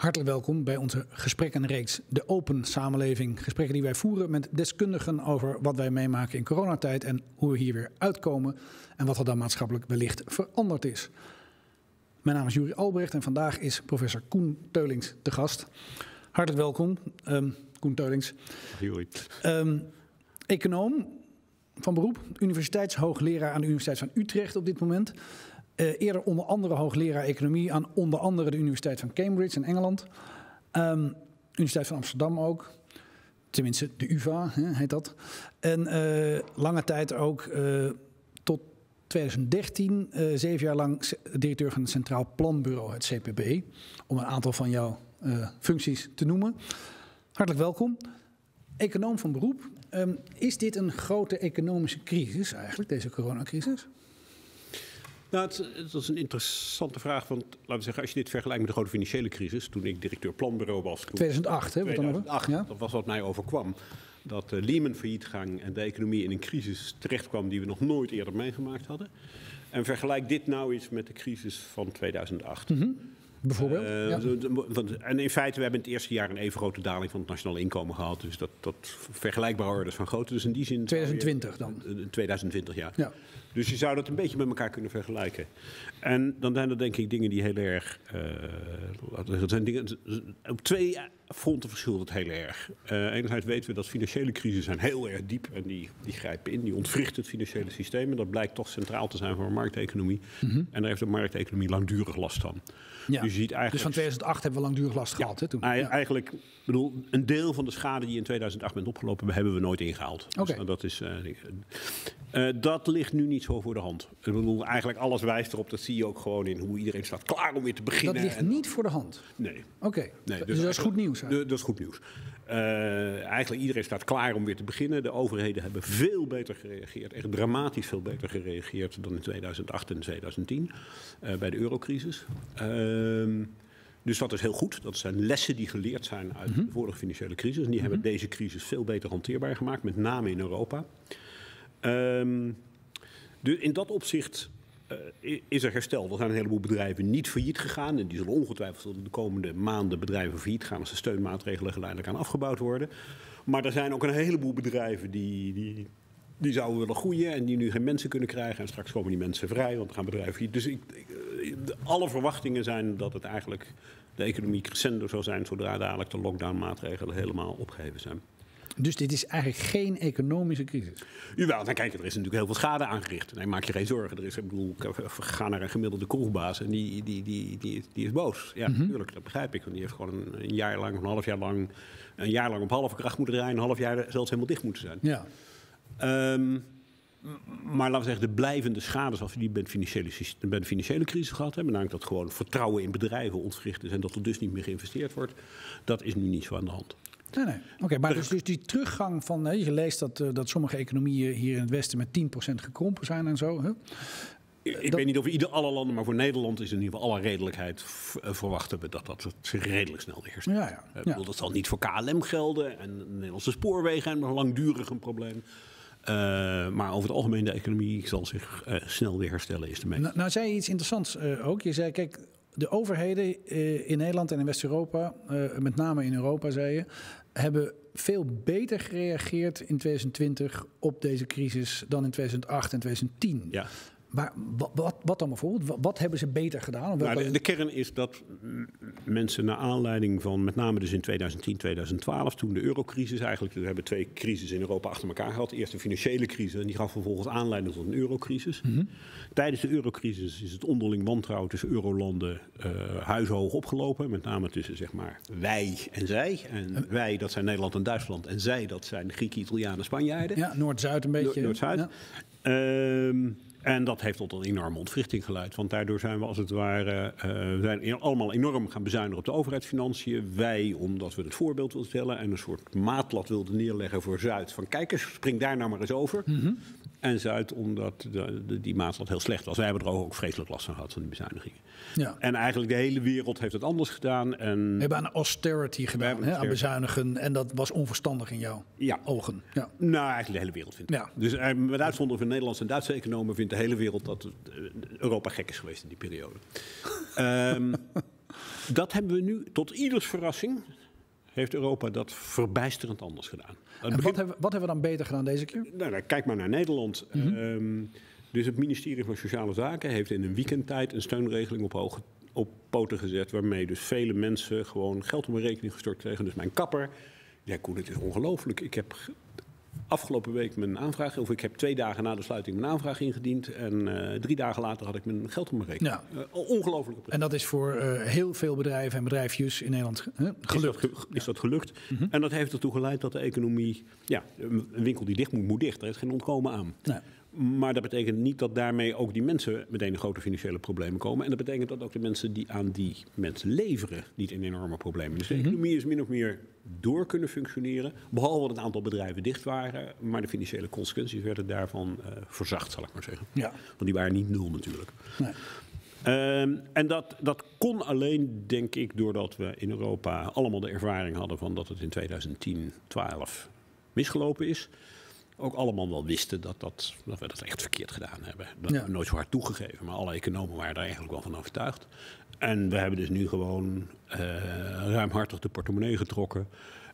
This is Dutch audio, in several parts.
Hartelijk welkom bij onze gesprekkenreeks De Open Samenleving. Gesprekken die wij voeren met deskundigen over wat wij meemaken in coronatijd en hoe we hier weer uitkomen en wat er dan maatschappelijk wellicht veranderd is. Mijn naam is Juri Albrecht en vandaag is professor Koen Teulings te gast. Hartelijk welkom, um, Koen Teulings. Juri. Um, econoom van beroep, universiteitshoogleraar aan de Universiteit van Utrecht op dit moment. Uh, eerder onder andere hoogleraar economie aan onder andere de Universiteit van Cambridge in Engeland. Um, Universiteit van Amsterdam ook. Tenminste, de UvA heet dat. En uh, lange tijd ook uh, tot 2013, zeven jaar lang directeur van het Centraal Planbureau, het CPB. Om een aantal van jouw functies te noemen. Hartelijk welkom. Econoom van beroep. Um, is dit een grote economische crisis eigenlijk, deze coronacrisis? Nou, het, het, is een interessante vraag. Want laten we zeggen, als je dit vergelijkt met de grote financiële crisis, toen ik directeur planbureau was. Toen, 2008, hè? 2008, ja? dat was wat mij overkwam. Dat uh, Lehman failliet ging en de economie in een crisis terechtkwam die we nog nooit eerder meegemaakt hadden. En vergelijk dit nou eens met de crisis van 2008. Mm -hmm. Bijvoorbeeld? Uh, ja. En in feite, we hebben het eerste jaar een even grote daling van het nationaal inkomen gehad. Dus dat, dat vergelijkbare orders van grootte. Dus in die zin. 2020 dan? 2020, ja. ja. Dus je zou dat een beetje met elkaar kunnen vergelijken. En dan zijn er denk ik dingen die heel erg. Uh, zijn dingen, op twee fronten verschilt het heel erg. Uh, enerzijds weten we dat financiële crises zijn heel erg diep en die, die grijpen in, die ontwrichten het financiële systeem. En dat blijkt toch centraal te zijn voor een markteconomie. Mm -hmm. En daar heeft de markteconomie langdurig last van. Ja. Dus, je ziet eigenlijk, dus van 2008 hebben we langdurig last ja, gehad. Hè, toen. Ja. Eigenlijk, bedoel, een deel van de schade die in 2008 bent opgelopen, hebben we nooit ingehaald. Okay. Dus, dat, is, uh, uh, dat ligt nu niet zo voor de hand. Ik bedoel, eigenlijk alles wijst erop, dat zie je ook gewoon in hoe iedereen staat klaar om weer te beginnen. Dat ligt en, niet voor de hand? Nee. Oké, okay. nee, dus, dus dat is goed nieuws? Dat is goed nieuws. Uh, eigenlijk iedereen staat klaar om weer te beginnen. De overheden hebben veel beter gereageerd, echt dramatisch veel beter gereageerd dan in 2008 en 2010 uh, bij de eurocrisis. Uh, dus dat is heel goed. Dat zijn lessen die geleerd zijn uit mm -hmm. de vorige financiële crisis. En die mm -hmm. hebben deze crisis veel beter hanteerbaar gemaakt, met name in Europa. Um, de, in dat opzicht is er herstel. Er zijn een heleboel bedrijven niet failliet gegaan. En die zullen ongetwijfeld de komende maanden bedrijven failliet gaan als de steunmaatregelen geleidelijk aan afgebouwd worden. Maar er zijn ook een heleboel bedrijven die, die, die zouden willen groeien en die nu geen mensen kunnen krijgen. En straks komen die mensen vrij, want er gaan bedrijven failliet. Dus ik, ik, alle verwachtingen zijn dat het eigenlijk de economie crescendo zou zijn zodra dadelijk de lockdownmaatregelen helemaal opgeheven zijn. Dus dit is eigenlijk geen economische crisis? Jawel, dan kijk, er is natuurlijk heel veel schade aangericht. Nee, maak je geen zorgen. Er is, ik bedoel, ga naar een gemiddelde kroegbaas en die, die, die, die, die is boos. Ja, natuurlijk, mm -hmm. dat begrijp ik. Want die heeft gewoon een, een, jaar lang, een half jaar lang, een jaar lang op halve kracht moeten rijden, een half jaar zelfs helemaal dicht moeten zijn. Ja. Um, maar laten we zeggen, de blijvende schade zoals we die bij de financiële, bij de financiële crisis gehad hebben, namelijk dat gewoon vertrouwen in bedrijven ontwricht is en dat er dus niet meer geïnvesteerd wordt, dat is nu niet zo aan de hand. Nee, nee. Oké, okay, maar dus, dus die teruggang van, hè, je leest dat, uh, dat sommige economieën hier in het Westen met 10% gekrompen zijn en zo. Hè? Ik dat... weet niet of ieder alle landen, maar voor Nederland is in ieder geval alle redelijkheid verwachten we dat dat zich redelijk snel weer herstelt. Ja, ja. Bedoel, dat zal niet voor KLM gelden en de Nederlandse spoorwegen hebben langdurig een probleem. Uh, maar over het algemeen, de economie zal zich uh, snel weer herstellen, is de mening. Nou, nou, zei je iets interessants uh, ook. Je zei, kijk, de overheden in Nederland en in West-Europa, met name in Europa, zei je, hebben veel beter gereageerd in 2020 op deze crisis dan in 2008 en 2010. Ja. Maar wat, wat, wat dan bijvoorbeeld? Wat, wat, hebben ze beter gedaan? Nou, de, de, kern is dat mensen naar aanleiding van met name dus in 2010, 2012, toen de eurocrisis eigenlijk, we hebben twee crises in Europa achter elkaar gehad. Eerst de financiële crisis en die gaf vervolgens aanleiding tot een eurocrisis. Mm -hmm. Tijdens de eurocrisis is het onderling wantrouwen tussen eurolanden uh, huishoog opgelopen. Met name tussen zeg maar wij en zij. En uh, wij, dat zijn Nederland en Duitsland. En zij, dat zijn Grieken, Italianen, Spanjaarden. Ja, Noord-Zuid een beetje. Noord-Zuid. Ja. Uh, en dat heeft tot een enorme ontwrichting geleid. Want daardoor zijn we als het ware uh, we zijn allemaal enorm gaan bezuinigen op de overheidsfinanciën. Wij, omdat we het voorbeeld wilden stellen en een soort maatlat wilden neerleggen voor Zuid. Van kijk eens, spring daar nou maar eens over. Mm -hmm. En Zuid, omdat de, de, die maatlat heel slecht was. Wij hebben er ook vreselijk last van gehad, van die bezuinigingen. Ja. En eigenlijk de hele wereld heeft het anders gedaan. En we hebben aan austerity gedaan, hè, aan bezuinigen. En dat was onverstandig in jouw ja. ogen. Ja. Nou, eigenlijk de hele wereld vindt ja. Dus uh, met uitzondering van Nederlandse en Duitse economen vindt de hele wereld dat Europa gek is geweest in die periode. um, Dat hebben we nu, tot ieders verrassing, heeft Europa dat verbijsterend anders gedaan. En wat, hebben, wat hebben we dan beter gedaan deze keer? Nou, nou kijk maar naar Nederland. Ehm, dus het ministerie van Sociale Zaken heeft in een weekendtijd een steunregeling op, hoog, op poten gezet. Waarmee dus vele mensen gewoon geld op mijn rekening gestort kregen. Dus mijn kapper, ja Koen, het is ongelooflijk. Ik heb afgelopen week mijn aanvraag, of ik heb twee dagen na de sluiting mijn aanvraag ingediend. En eh, drie dagen later had ik mijn geld op mijn rekening. Ja. Eh, ongelooflijk En dat is voor eh, heel veel bedrijven en bedrijfjes in Nederland hè, gelukt. Is dat, ge- is dat gelukt? En dat heeft ertoe geleid dat de economie... Ja, een winkel die dicht moet, moet dicht. Er is geen ontkomen aan. Maar dat betekent niet dat daarmee ook die mensen meteen in grote financiële problemen komen. En dat betekent dat ook de mensen die aan die mensen leveren niet in enorme problemen. Dus de economie is min of meer door kunnen functioneren. Behalve dat een aantal bedrijven dicht waren. Maar de financiële consequenties werden daarvan eh, verzacht, zal ik maar zeggen. Ja. Want die waren niet nul natuurlijk. Nee. Ehm, en dat, dat kon alleen, denk ik, doordat we in Europa allemaal de ervaring hadden van dat het in 2010, 12 misgelopen is. Ook allemaal wel wisten dat, dat, dat we dat echt verkeerd gedaan hebben. Dat Ja. hebben we nooit zo hard toegegeven, maar alle economen waren daar eigenlijk wel van overtuigd. En we hebben dus nu gewoon eh, ruimhartig de portemonnee getrokken.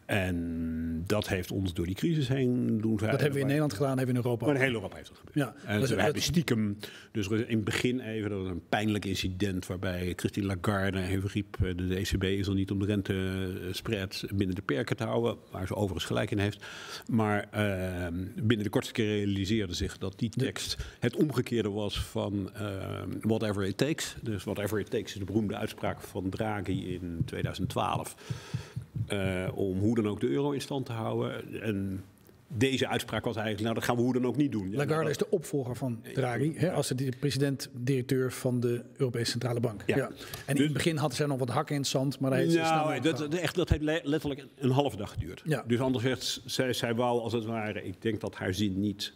En dat heeft ons door die crisis heen doen Dat hebben we in Nederland gedaan, hebben we in Europa. maar in heel Europa heeft dat gebeurd. Ja, En dus we hebben stiekem, dus in het begin even, dat was een pijnlijk incident waarbij Christine Lagarde even riep, eh, de ECB is er niet om de rentespread binnen de perken te houden, waar ze overigens gelijk in heeft. Maar eh, binnen de kortste keer realiseerde zich dat die tekst het omgekeerde was van eh, whatever it takes. Dus whatever it takes is de beroemde uitspraak van Draghi in 2012. eh, om hoe dan ook de euro in stand te houden. En deze uitspraak was eigenlijk, nou dat gaan we hoe dan ook niet doen. Ja, Lagarde is de opvolger van Draghi, hè, als de president-directeur van de Europese Centrale Bank. Ja. Ja. En in het begin hadden ze nog wat hakken in het zand, maar heeft ze snel Nou, dat, echt, dat heeft le- letterlijk een halve dag geduurd. Ja. Dus anders zegt zij, zij wou als het ware, ik denk dat haar zin niet.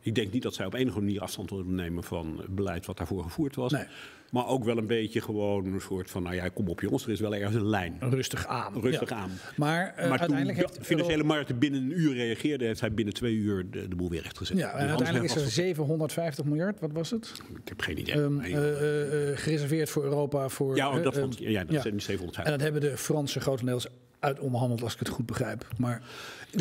Ik denk niet dat zij op enige manier afstand wilde nemen van het beleid wat daarvoor gevoerd was. Nee. Maar ook wel een beetje gewoon een soort van, nou ja, kom op jongens, er is wel ergens een lijn. Rustig aan. Rustig Ja. aan. Maar, eh, maar uiteindelijk de heeft financiële Euro- markten binnen een uur reageerden, heeft hij binnen twee uur de, de boel weer rechtgezet. Ja, Dus en anders uiteindelijk is er was 750 miljard, wat was het? Ik heb geen idee. Ehm, eh, eh, eh, gereserveerd voor Europa. Voor, ja, oh, dat eh, vond. Ja, dat ja. zijn die 750. En dat hebben de Fransen grotendeels uit onderhandeld, als ik het goed begrijp. Maar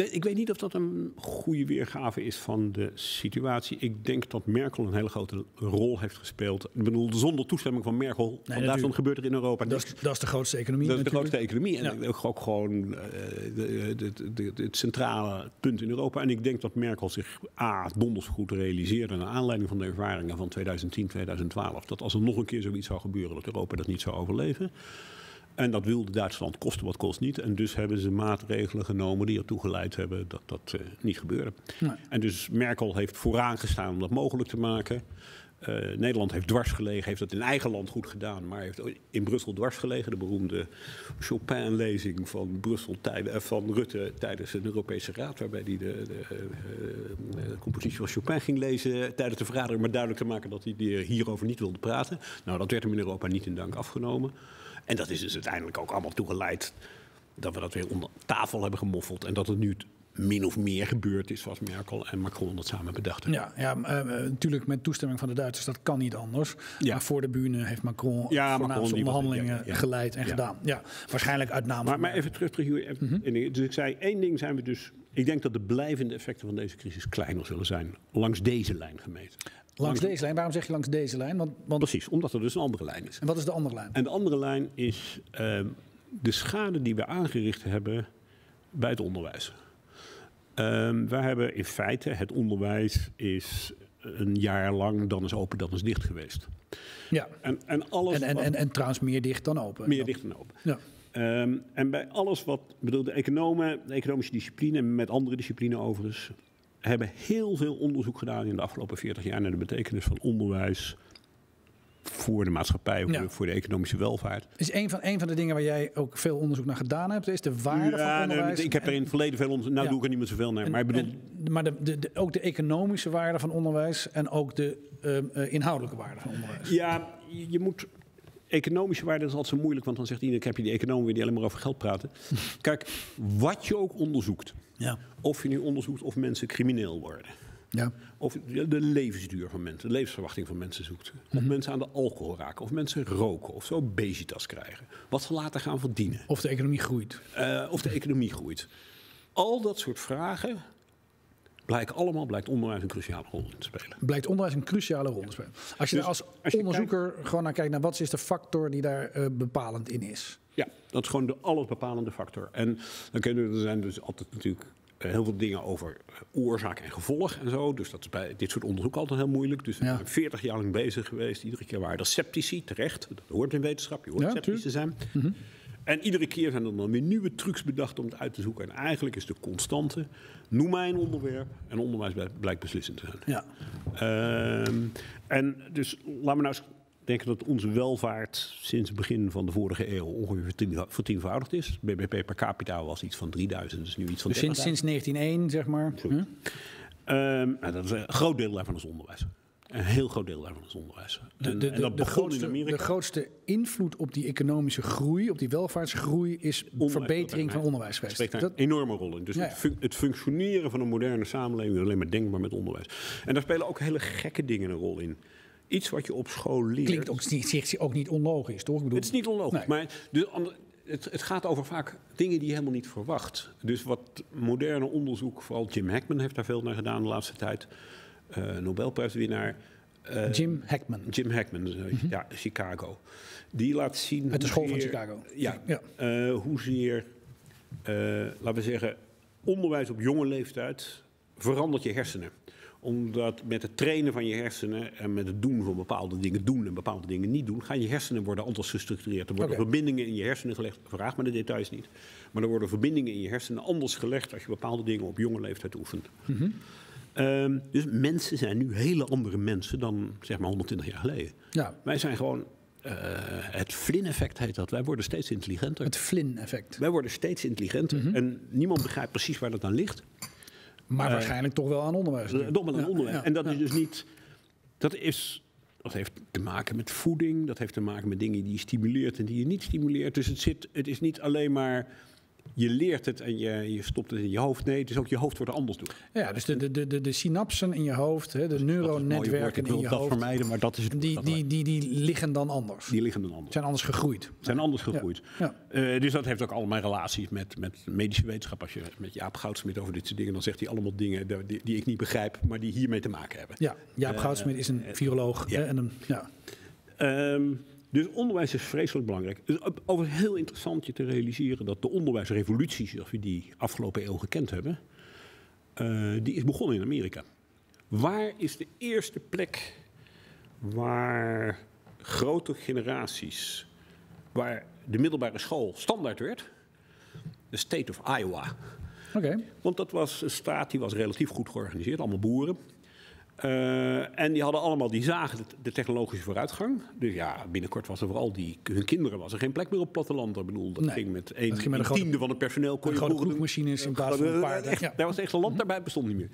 ik weet niet of dat een goede weergave is van de situatie. Ik denk dat Merkel een hele grote rol heeft gespeeld. Ik bedoel, zonder toestemming van Merkel, van natuurlijk. Duitsland gebeurt er in Europa dat niks. dat is de grootste economie. Dat is de grootste economie en Ja. ook, gewoon eh, de, de, de- de- het centrale punt in Europa. En ik denk dat Merkel zich A, donders goed realiseerde... naar aanleiding van de ervaringen van 2010, 2012... dat als er nog een keer zoiets zou gebeuren... dat Europa dat niet zou overleven. En dat wilde Duitsland kosten wat kost niet. En dus hebben ze maatregelen genomen die ertoe geleid hebben dat dat eh, niet gebeurde. Nee. En dus Merkel heeft vooraan gestaan om dat mogelijk te maken. Eh, Nederland heeft dwars gelegen, heeft dat in eigen land goed gedaan, maar heeft in Brussel dwars gelegen. De beroemde Chopin-lezing van, Brussel eh, van Rutte tijdens een Europese Raad, waarbij hij de, de, de compositie van Chopin ging lezen tijdens de vergadering, maar duidelijk te maken dat hij er hierover niet wilde praten. Nou, dat werd hem in Europa niet in dank afgenomen. En dat is dus uiteindelijk ook allemaal toegeleid dat we dat weer onder tafel hebben gemoffeld en dat het nu min of meer gebeurd is zoals Merkel en Macron dat samen bedachten. Ja, ja eh, eh, natuurlijk met toestemming van de Duitsers, dat kan niet anders. Ja. Maar voor de bühne heeft Macron Ja, Macron onderhandelingen ja, ja. geleid en gedaan. Ja, waarschijnlijk uit naam Maar, van maar even terug, terug hier. en- Dus ik zei, één ding zijn we dus... Ik denk dat de blijvende effecten van deze crisis kleiner zullen zijn. Langs deze lijn gemeten. Langs deze lijn, waarom zeg je langs deze lijn? Want, want, Precies, omdat er dus een andere lijn is. en wat is de andere lijn? En de andere lijn is ehm, de schade die we aangericht hebben bij het onderwijs. Ehm wij hebben in feite, het onderwijs is een jaar lang dan is open, dan is dicht geweest. Ja, En, en alles en, en, wat- en, en trouwens meer dicht dan open. meer dicht en open. Ja. Ehm, en bij alles wat, bedoel, de economen, de economische discipline, met andere discipline overigens, hebben heel veel onderzoek gedaan in de afgelopen 40 jaar naar de betekenis van onderwijs voor de maatschappij, voor, Ja. de, voor de economische welvaart. Is een van, een van de dingen waar jij ook veel onderzoek naar gedaan hebt, is de waarde van nee, onderwijs. ik heb er in het verleden veel onderzoek, nou Ja. doe ik er niet meer zoveel naar, maar ik bedoel, en- maar de, de, de- ook de economische waarde van onderwijs en ook de ehm, eh, inhoudelijke waarde van onderwijs. Ja, je, je moet. Economische waarde is altijd zo moeilijk, want dan zegt iedereen: ik heb je die economen weer die alleen maar over geld praten. Kijk, wat je ook onderzoekt, Ja. of je nu onderzoekt of mensen crimineel worden, Ja. Of de levensduur van mensen, de levensverwachting van mensen zoekt. Of mhm. mensen aan de alcohol raken, of mensen roken, of zo obesitas krijgen. Wat ze later gaan verdienen. Of de economie groeit. Uh, of de economie groeit. Al dat soort vragen blijkt allemaal blijkt onderwijs een cruciale rol te spelen. Blijkt onderwijs een cruciale rol te spelen. Als je dus, als, onderzoeker gewoon naar kijkt naar wat is de factor die daar uh, bepalend in is. Ja, dat is gewoon de allesbepalende factor. En dan kunnen er zijn dus altijd natuurlijk eh, heel veel dingen over eh, oorzaak en gevolg en zo. Dus dat is bij dit soort onderzoek altijd heel moeilijk. Dus we zijn 40 jaar lang bezig geweest. Iedere keer waren er sceptici, terecht. Dat hoort in wetenschap, je hoort ja, sceptisch te zijn. Mm En iedere keer zijn er dan weer nieuwe trucs bedacht om het uit te zoeken. En eigenlijk is de constante, noem mij een onderwerp en onderwijs blijkt beslissend te zijn. Ja. Uh, en dus laten we nou eens denken dat onze welvaart sinds het begin van de vorige eeuw ongeveer vertienvoudigd is. BBP per capita was iets van 3000, dus nu iets van dus sinds, sinds 1901, zeg maar. Hm? Um, nou, dat is een groot deel daarvan is onderwijs. Een heel groot deel daarvan is onderwijs. En, de, de, dat de, grootste, de grootste invloed op die economische groei, op die welvaartsgroei, is verbetering van onderwijs geweest. Dat speelt een enorme rol in. Dus het, functioneren van een moderne samenleving is alleen maar denkbaar met onderwijs. En daar spelen ook hele gekke dingen een rol in iets wat je op school leert. Klinkt ook, niet, ook niet onlogisch, toch? Ik bedoel, het is niet onlogisch, maar het, het, gaat over vaak dingen die je helemaal niet verwacht. Dus wat moderne onderzoek, vooral Jim Hackman heeft daar veel naar gedaan de laatste tijd. Uh, Nobelprijswinnaar. Uh, Jim Hackman. Jim Hackman, uh, ja, Chicago. Die laat zien. Uit de school van Chicago. Ja, ja. hoezeer, laten we zeggen, onderwijs op jonge leeftijd verandert je hersenen omdat met het trainen van je hersenen en met het doen van bepaalde dingen doen en bepaalde dingen niet doen, gaan je hersenen worden anders gestructureerd. Er worden verbindingen in je hersenen gelegd. Vraag me de details niet. Maar er worden verbindingen in je hersenen anders gelegd als je bepaalde dingen op jonge leeftijd oefent. Mhm. Ehm, dus mensen zijn nu hele andere mensen dan zeg maar 120 jaar geleden. Ja. Wij zijn gewoon uh, het Flynn-effect heet dat. Wij worden steeds intelligenter. Het Flynn-effect. Wij worden steeds intelligenter. Mhm. En niemand begrijpt precies waar dat aan ligt. Maar eh, waarschijnlijk toch wel aan onderwijs. Toch wel aan onderwijs. En dat is dus niet. Dat is. Dat heeft te maken met voeding, dat heeft te maken met dingen die je stimuleert en die je niet stimuleert. Dus het, zit, het is niet alleen maar je leert het en je, je stopt het in je hoofd. Nee, het is ook je hoofd wordt er anders door. Ja, dus de, de, de, de synapsen in je hoofd, hè, de neuronetwerken in je dat hoofd. vermijden, maar dat is het. Die, die, die, die liggen dan anders. Die liggen dan anders. Zijn anders gegroeid. Zijn anders gegroeid. Ja. Uh, dus dat heeft ook allemaal relaties met, met medische wetenschap. Als je met Jaap Goudsmit over dit soort dingen, dan zegt hij allemaal dingen die, die ik niet begrijp, maar die hiermee te maken hebben. Ja, Jaap uh, Goudsmit is een viroloog. Ja. Hè, en een, ja. Um, dus onderwijs is vreselijk belangrijk. Het is over heel interessant je te realiseren dat de onderwijsrevolutie, zoals we die afgelopen eeuw gekend hebben, uh, die is begonnen in Amerika. Waar is de eerste plek waar grote generaties, waar de middelbare school standaard werd? De state of Iowa. Oké. Want dat was een staat die was relatief goed georganiseerd, allemaal boeren. Uh, en die hadden allemaal, die zagen de, de, technologische vooruitgang. Dus ja, binnenkort was er vooral die, hun kinderen was er geen plek meer op platteland. Ik bedoel, dat ging met een, ging met een tiende van het personeel. Kon je grote in plaats van paarden. Echt, ja. Daar was echt een land mhm. daarbij, bestond niet meer.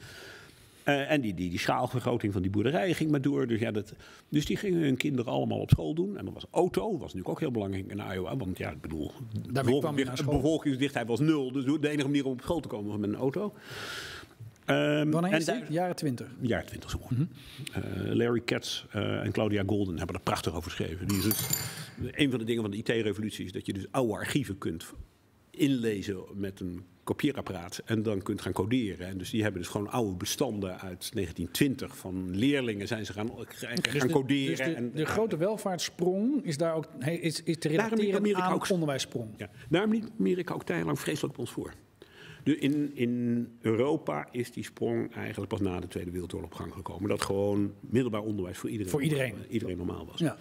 Uh, en die, die, die schaalvergroting van die boerderijen ging maar door. Dus, ja, dat, dus die gingen hun kinderen allemaal op school doen. En dat was auto, dat was natuurlijk ook heel belangrijk in Iowa. Want ja, ik bedoel, de bevolkingsdichtheid was nul. Dus de enige manier om op school te komen was met een auto. Um, Wanneer is het? Jaren 20? Jaren 20 zo. Mm Larry Katz uh, en Claudia Golden hebben er prachtig over geschreven. Die is dus, een van de dingen van de IT-revolutie is dat je dus oude archieven kunt inlezen met een kopieerapparaat en dan kunt gaan coderen. En dus die hebben dus gewoon oude bestanden uit 1920 van leerlingen zijn ze gaan, gaan dus coderen. Dus de, en, de grote welvaartssprong is daar ook is, is te relateren aan ook, onderwijssprong. Ja, daarom liep Amerika ook tijdlang vreselijk op ons voor. De, in, in Europa is die sprong eigenlijk pas na de Tweede Wereldoorlog op gang gekomen. Dat gewoon middelbaar onderwijs voor iedereen, voor iedereen. iedereen normaal was. Ja.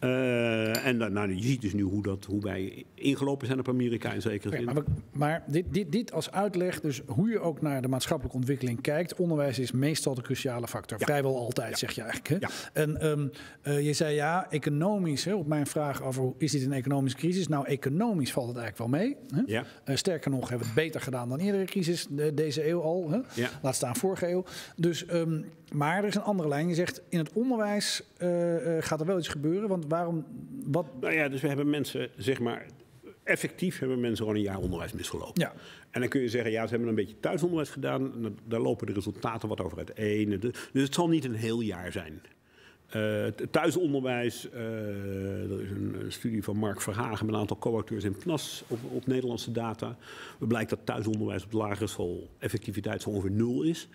Uh, en dan, nou, je ziet dus nu hoe, dat, hoe wij ingelopen zijn op Amerika in zekere zin. maar, maar dit, dit, dit als uitleg, dus hoe je ook naar de maatschappelijke ontwikkeling kijkt. Onderwijs is meestal de cruciale factor. Vrijwel altijd, zeg je eigenlijk. Hè? En um, uh, je zei ja, economisch, hè, op mijn vraag over is dit een economische crisis? Nou, economisch valt het eigenlijk wel mee. Hè? Ja. Uh, sterker nog, hebben we het beter gedaan dan eerdere crisis, de, deze eeuw al. Hè? Laat staan vorige eeuw. Dus um, maar er is een andere lijn. Je zegt in het onderwijs uh, uh, gaat er wel iets gebeuren. Want waarom. Wat... Nou ja, dus we hebben mensen, zeg maar. effectief hebben mensen gewoon een jaar onderwijs misgelopen. Ja. En dan kun je zeggen, ja, ze hebben een beetje thuisonderwijs gedaan. Daar lopen de resultaten wat over het ene. Dus het zal niet een heel jaar zijn. Uh, thuisonderwijs, uh, er is een, een, studie van Mark Verhagen met een aantal co-auteurs in PNAS op, op, Nederlandse data. We blijkt dat thuisonderwijs op de lagere school effectiviteit zo ongeveer nul is.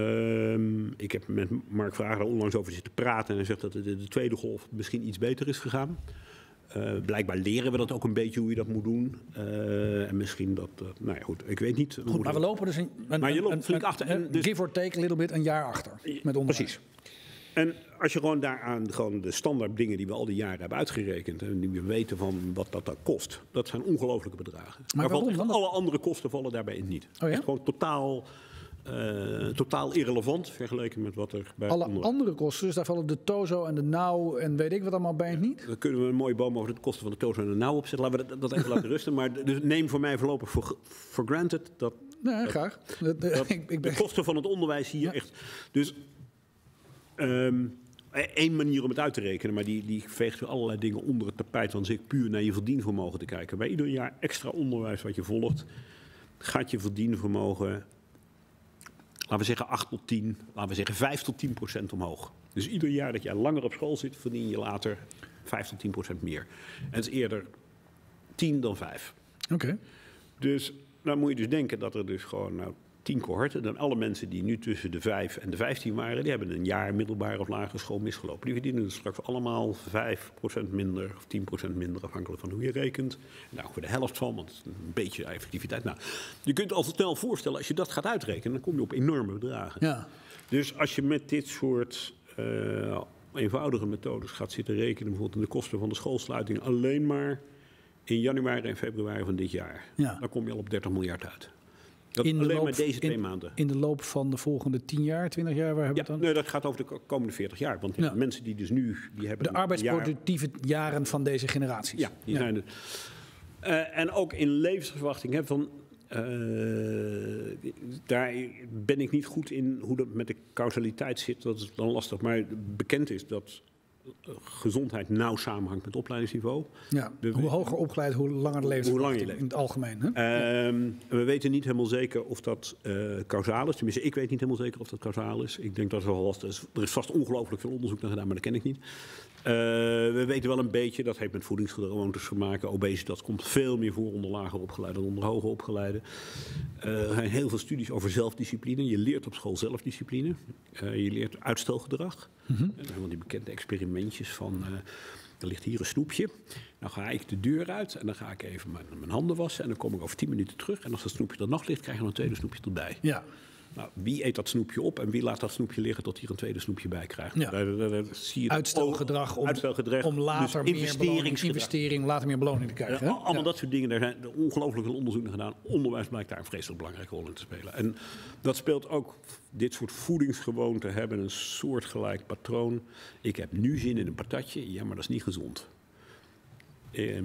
Uh, ik heb met Mark daar onlangs over zitten praten en hij zegt dat de, de tweede golf misschien iets beter is gegaan. Uh, blijkbaar leren we dat ook een beetje hoe je dat moet doen. Uh, en misschien dat, uh, nou ja, goed, ik weet niet. We goed, maar we lopen dus een, een, maar je loopt een, achter. Dus, give or take a little bit, een jaar achter met onderwijs. Precies. En als je gewoon daaraan gewoon de standaard dingen die we al die jaren hebben uitgerekend... en die we weten van wat dat dan kost, dat zijn ongelofelijke bedragen. Maar waarom? Alle andere kosten vallen daarbij in niet. Oh ja? Echt gewoon totaal... Uh, totaal irrelevant vergeleken met wat er bij Alle onder... andere kosten, dus daar vallen de Tozo en de Nauw en weet ik wat allemaal bij het niet? Dan kunnen we een mooie boom over de kosten van de Tozo en de Nauw opzetten. Laten we dat, dat even laten rusten. Maar dus neem voor mij voorlopig voor, granted dat... Nee, dat, graag. Dat, dat ik, ik ben... De kosten van het onderwijs hier Ja. echt... Dus um, één manier om het uit te rekenen, maar die, die veegt allerlei dingen onder het tapijt. Dan zit ik puur naar je verdienvermogen te kijken. Bij ieder jaar extra onderwijs wat je volgt, gaat je verdienvermogen laten we zeggen 8 tot 10, laten we zeggen 5 tot 10 procent omhoog. Dus ieder jaar dat jij langer op school zit, verdien je later 5 tot 10 procent meer. En het is eerder 10 dan 5. Oké. Okay. Dus dan moet je dus denken dat er dus gewoon nou, 10 cohorten, dan alle mensen die nu tussen de 5 en de 15 waren, die hebben een jaar middelbare of lagere school misgelopen. Die verdienen dus straks allemaal 5 procent minder of 10 procent minder, afhankelijk van hoe je rekent. Nou, voor de helft van, want het is een beetje effectiviteit. Nou, je kunt al snel voorstellen, als je dat gaat uitrekenen, dan kom je op enorme bedragen. Ja. Dus als je met dit soort uh, eenvoudige methodes gaat zitten rekenen, bijvoorbeeld de kosten van de schoolsluiting, alleen maar in januari en februari van dit jaar, ja. dan kom je al op 30 miljard uit. Dat in de alleen loop, maar deze twee in, maanden. In de loop van de volgende 10 jaar, 20 jaar, waar hebben Ja, we het dan? nee, dat gaat over de komende 40 jaar. Want Ja. mensen die dus nu... Die hebben De jaar- arbeidsproductieve jaren van deze generaties. Ja, die zijn er. Eh, en ook in levensverwachting. Hè, van, eh, daar ben ik niet goed in hoe dat met de causaliteit zit. Dat is dan lastig. Maar bekend is dat gezondheid nauw samenhangt met opleidingsniveau. Ja. Hoe hoger opgeleid, hoe langer de levensverwachting leeft. in het algemeen. Hè? Ehm, we weten niet helemaal zeker of dat kausaal is. Tenminste, ik weet niet helemaal zeker of dat kausaal is. Ik denk dat er wel was. Er is vast ongelooflijk veel onderzoek naar gedaan, maar dat ken ik niet. Eh, we weten wel een beetje, dat heeft met voedingsgewoontes te maken. Obesitas komt veel meer voor onder lager opgeleide dan onder hoger opgeleide. Eh, er zijn heel veel studies over zelfdiscipline. Je leert op school zelfdiscipline. Eh, je leert uitstelgedrag. En dan die bekende experimentjes van... er ligt hier een snoepje. Dan ga ik de deur uit en dan ga ik even mijn, mijn handen wassen. En dan kom ik over 10 minuten terug. En als dat snoepje er nog ligt, krijg je nog een tweede snoepje erbij. Ja. Nou, wie eet dat snoepje op en wie laat dat snoepje liggen tot hij er een tweede snoepje bij krijgt? Ja. Daar, daar- daar zie je Uitstelgedrag om, Uitstelgedrag, om later dus meer beloning, investering, later meer beloning te krijgen. Ja, allemaal Ja. dat soort dingen. Daar zijn ongelooflijk veel onderzoek naar gedaan. Onderwijs blijkt daar een vreselijk belangrijke rol in te spelen. En dat speelt ook, dit soort voedingsgewoonten hebben een soortgelijk patroon. Ik heb nu zin in een patatje, ja, maar dat is niet gezond. Ehm,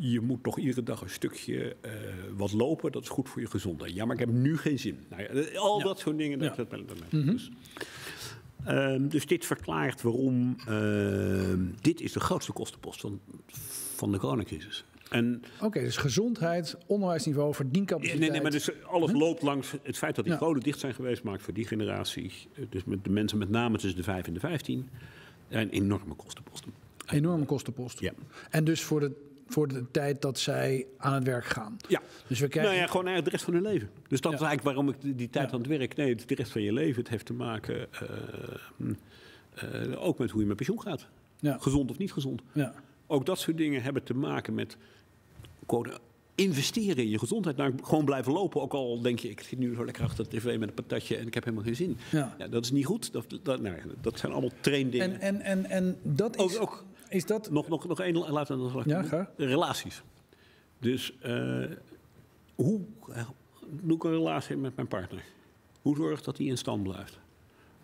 je moet toch iedere dag een stukje eh, wat lopen, dat is goed voor je gezondheid. Ja, maar ik heb nu geen zin. Nou ja, al Ja. dat soort dingen. Dat, Ja. dat, dat- dat- dus, Ehm, dus dit verklaart waarom. ehm, dit is de grootste kostenpost van, van de coronacrisis. En Oké, dus gezondheid, onderwijsniveau, verdiencapaciteit. nee, nee, maar dus alles loopt langs het feit dat die scholen dicht zijn geweest, maakt voor die generatie, eh, dus met de mensen met name tussen de 5 en de 15, een enorme kostenposten. Enorme kostenpost. Ja. En dus voor de, voor de tijd dat zij aan het werk gaan. Ja. Dus we krijgen... Nou ja, gewoon eigenlijk de rest van hun leven. Dus dat Ja. is eigenlijk waarom ik die- die tijd Ja. aan het werk. Nee, het is de rest van je leven. Het heeft te maken eh, hm, eh, ook met hoe je met pensioen gaat. Ja. Gezond of niet gezond. Ja. Ook dat soort dingen hebben te maken met quote, investeren in je gezondheid. Nou, gewoon blijven lopen. Ook al denk je, ik zit nu zo lekker achter de tv met een patatje en ik heb helemaal geen zin. Ja. dat is niet goed. Dat, dat, nou, ja, dat zijn allemaal traindingen. En, en, en, en dat is... Ook- ook- is dat... Nog, nog, nog één, Ja, ga. Relaties. Dus eh, hoe doe ik een relatie met mijn partner? Hoe zorg ik dat die in stand blijft?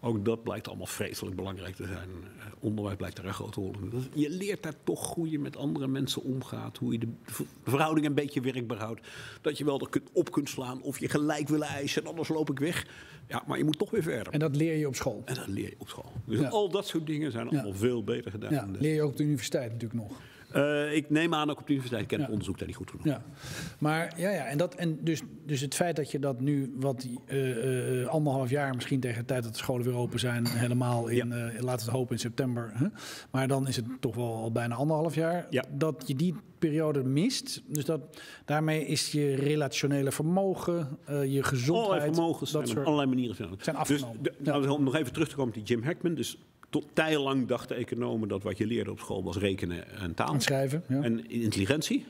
Ook dat blijkt allemaal vreselijk belangrijk te zijn. Eh, onderwijs blijkt daar een grote rol in. Dus je leert daar toch hoe je met andere mensen omgaat. Hoe je de ver- verhouding een beetje werkbaar houdt. Dat je wel er kunt- op kunt slaan of je gelijk willen eisen. En anders loop ik weg. Ja, maar je moet toch weer verder. En dat leer je op school. En dat leer je op school. Dus Ja. al dat soort dingen zijn Ja. allemaal veel beter gedaan. Ja, leer je ook op de universiteit natuurlijk nog. Uh, ik neem aan ook op de universiteit. Ik ken het onderzoek daar niet goed genoeg. Ja. Maar ja, ja en, dat, en dus, dus het feit dat je dat nu wat uh, uh, anderhalf jaar, misschien tegen de tijd dat de scholen weer open zijn, helemaal in, ja. laten we het hopen in september. Hè? Maar dan is het toch wel al bijna anderhalf jaar. Ja. Dat je die periode mist. Dus dat, daarmee is je relationele vermogen, je gezondheid. Allerlei vermogens dat zijn op allerlei manieren zijn, zijn afgenomen. Dus, de, nou, om nog even terug te komen op die Jim Hackman. Dus tot tijlang dachten economen dat wat je leerde op school was rekenen en taal. En schrijven. Ja. En intelligentie.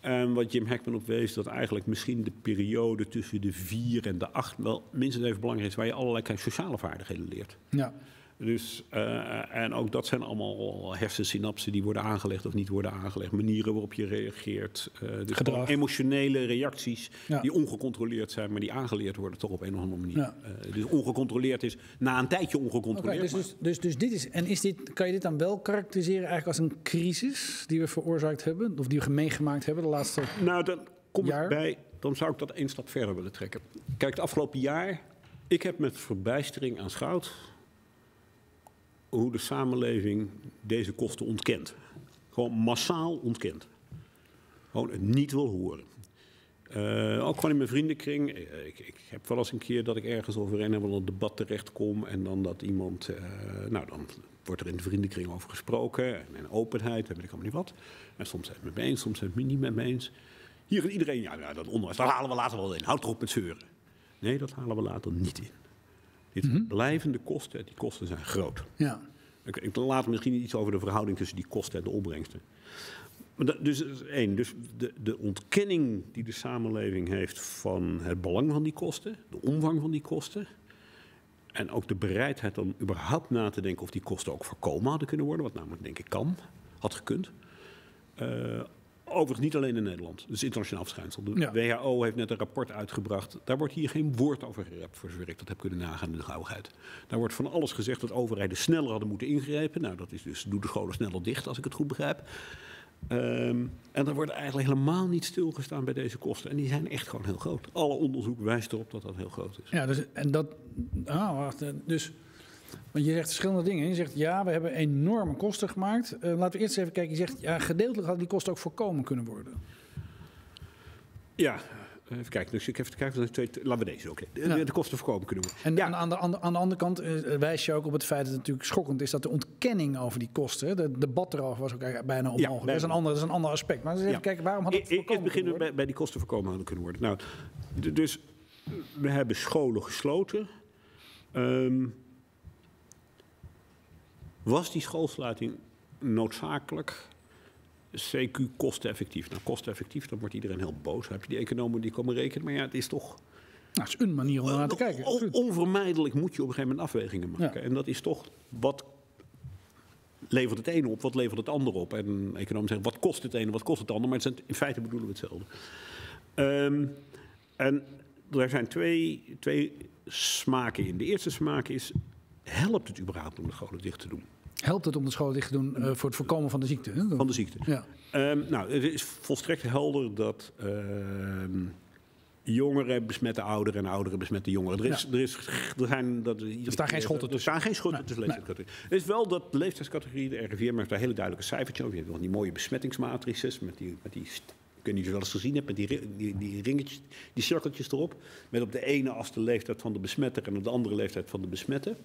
En wat Jim Hackman op wees, dat eigenlijk misschien de periode tussen de vier en de acht wel minstens even belangrijk is, waar je allerlei sociale vaardigheden leert. Ja. Dus, uh, en ook dat zijn allemaal hersensynapsen die worden aangelegd of niet worden aangelegd. Manieren waarop je reageert. Uh, dus Gedrag. emotionele reacties Ja. die ongecontroleerd zijn, maar die aangeleerd worden toch op een of andere manier. Ja. Uh, dus ongecontroleerd is na een tijdje ongecontroleerd. dus, dus, dus, dus dit is, en is dit, kan je dit dan wel karakteriseren eigenlijk als een crisis die we veroorzaakt hebben? Of die we meegemaakt hebben de laatste... Nou, dan kom jaar? ik bij, dan zou ik dat één stap verder willen trekken. Kijk, het afgelopen jaar, ik heb met verbijstering aanschouwd hoe de samenleving deze kosten ontkent. Gewoon massaal ontkent. Gewoon het niet wil horen. Eh, ook gewoon in mijn vriendenkring. Eh, Ik, ik heb wel eens een keer dat ik ergens over een een debat terechtkom. En dan dat iemand. eh, nou, dan wordt er in de vriendenkring over gesproken. En, en openheid, en weet ik allemaal niet wat. En soms zijn het met me eens, soms zijn het niet met me eens. Hier gaat iedereen. Ja, ja, dat onderwijs, dat halen we later wel in. Houd erop met zeuren. Nee, dat halen we later niet in. Dit zijn blijvende kosten. Die kosten zijn groot. Ja. Ik, ik laat misschien iets over de verhouding tussen die kosten en de opbrengsten. Maar dat, dus één, dus de, de ontkenning die de samenleving heeft van het belang van die kosten, de omvang van die kosten. En ook de bereidheid om überhaupt na te denken of die kosten ook voorkomen hadden kunnen worden, wat namelijk denk ik kan, had gekund. Eh, overigens niet alleen in Nederland, dus internationaal verschijnsel. De Ja. WHO heeft net een rapport uitgebracht. Daar wordt hier geen woord over gerept, voor zover ik dat heb kunnen nagaan in de gauwigheid. Daar wordt van alles gezegd dat overheden sneller hadden moeten ingrijpen. Nou, dat is dus, doe de scholen sneller dicht, als ik het goed begrijp. Ehm, en er wordt eigenlijk helemaal niet stilgestaan bij deze kosten. En die zijn echt gewoon heel groot. Alle onderzoek wijst erop dat dat heel groot is. Ja, dus, en dat. Ah, wacht. eh, Dus. Want je zegt verschillende dingen. Je zegt ja, we hebben enorme kosten gemaakt. Eh, laten we eerst even kijken. Je zegt ja, gedeeltelijk hadden die kosten ook voorkomen kunnen worden. Ja, even kijken. Dus ik heb even kijken. Laten we deze ook. De, Ja. de kosten voorkomen kunnen worden. En ja, aan, de, aan, de, aan de andere kant eh, wijs je ook op het feit dat het natuurlijk schokkend is dat de ontkenning over die kosten, het debat erover was ook eigenlijk bijna onmogelijk. dat, is een ander, dat is een ander aspect. Maar eens even kijken, waarom had het Ik- ik- kunnen bij, bij die kosten voorkomen hadden kunnen worden. Nou, dus we hebben scholen gesloten. Ehm, was die schoolsluiting noodzakelijk? CQ kosteneffectief. Nou, kosteneffectief, dan wordt iedereen heel boos. Dan heb je die economen die komen rekenen. Maar ja, het is toch... Nou, het is een manier om naar te kijken. on- absoluut. onvermijdelijk moet je op een gegeven moment afwegingen maken. Ja. En dat is toch wat levert het ene op, wat levert het andere op. En economen zeggen, wat kost het ene, wat kost het ander. Maar het zijn, in feite bedoelen we hetzelfde. Ehm, en er zijn twee, twee smaken in. De eerste smaak is, helpt het überhaupt om de scholen dicht te doen? Helpt het om de scholen dicht te doen eh, voor het voorkomen van de ziekte? Hè? Van de ziekte. Ja. Ehm, nou, het is volstrekt helder dat ehm, jongeren besmetten ouderen en ouderen besmetten jongeren. Er, is, er, is, er, zijn, dat, er staan geen schotten Er staan geen schotten Nee, tussen leeftijdscategorieën. Het is wel dat de leeftijdscategorie, de RIVM heeft daar hele duidelijke cijfertjes over. Je hebt wel die mooie besmettingsmatrices met die... Met die ik weet niet of je wel eens gezien hebt, met die, die, die ringetjes, die cirkeltjes erop. Met op de ene as de leeftijd van de besmetter en op de andere leeftijd van de besmette.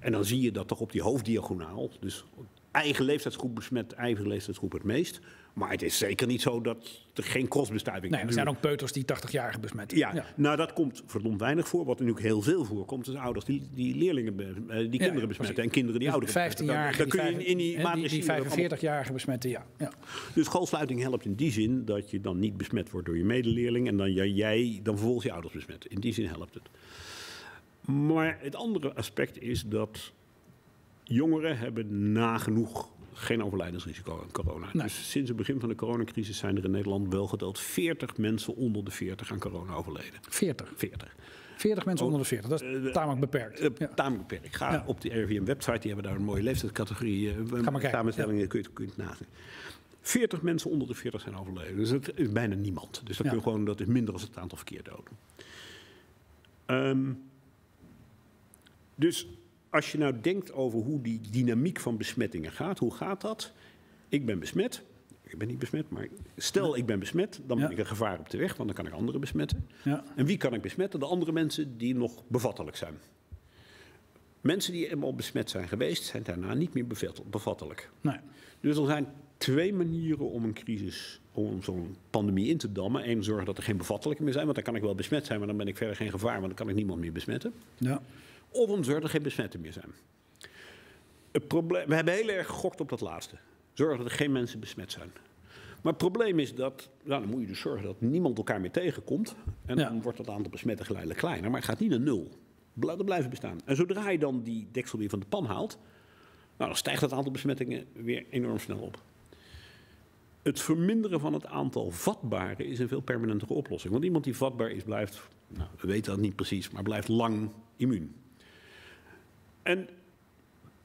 En dan zie je dat toch op die hoofddiagonaal. Dus eigen leeftijdsgroep besmet eigen leeftijdsgroep het meest. Maar het is zeker niet zo dat er geen crossbestuiving Nee, er zijn ook peuters die 80-jarigen besmetten. ja, nou dat komt verdomd weinig voor. Wat er nu heel veel voorkomt, is ouders die, die leerlingen, eh, die kinderen besmetten. En kinderen die ouderen besmetten. 15-jarigen, Dan kun je in, in die die, matrix die, zien dat het allemaal- 45-jarigen besmetten, ja. ja. Dus schoolsluiting helpt in die zin dat je dan niet besmet wordt door je medeleerling. En dan jij, jij dan vervolgens je ouders besmet. In die zin helpt het. Maar het andere aspect is dat jongeren hebben nagenoeg geen overlijdensrisico aan corona. Nee. Dus sinds het begin van de coronacrisis zijn er in Nederland wel geteld 40 mensen onder de 40 aan corona overleden. 40. 40. 40 mensen Oh, onder de 40. Dat is eh, tamelijk beperkt. Uh, Ja. Tamelijk beperkt. Ga Ja. op de RIVM-website, die hebben daar een mooie leeftijdscategorie. eh, maar kijken, Samenstellingen kun je, kun je het nagaan. 40 mensen onder de 40 zijn overleden. Dus dat is bijna niemand. Dus dat, Ja. kun je gewoon, dat is minder dan het aantal verkeerdoden. Ehm, dus als je nou denkt over hoe die dynamiek van besmettingen gaat, hoe gaat dat? Ik ben besmet. ik ben niet besmet, maar stel ik ben besmet, dan ben ik een gevaar op de weg, want dan kan ik anderen besmetten. Ja. En wie kan ik besmetten? De andere mensen die nog bevattelijk zijn. Mensen die eenmaal besmet zijn geweest, zijn daarna niet meer bevat- bevattelijk. Nee. Dus er zijn twee manieren om een crisis, om zo'n pandemie in te dammen. Eén, zorgen dat er geen bevattelijke meer zijn, want dan kan ik wel besmet zijn, maar dan ben ik verder geen gevaar, want dan kan ik niemand meer besmetten. Ja. Of om te zorgen dat er geen besmetten meer zijn. Het probleem, we hebben heel erg gegokt op dat laatste. Zorgen dat er geen mensen besmet zijn. Maar het probleem is dat, nou, dan moet je dus zorgen dat niemand elkaar meer tegenkomt. En Ja. dan wordt dat aantal besmetten geleidelijk kleiner, maar het gaat niet naar nul. Dat blijven bestaan. En zodra je dan die deksel weer van de pan haalt, nou, dan stijgt het aantal besmettingen weer enorm snel op. Het verminderen van het aantal vatbaren is een veel permanentere oplossing. Want iemand die vatbaar is, blijft, nou, we weten dat niet precies, maar blijft lang immuun. En het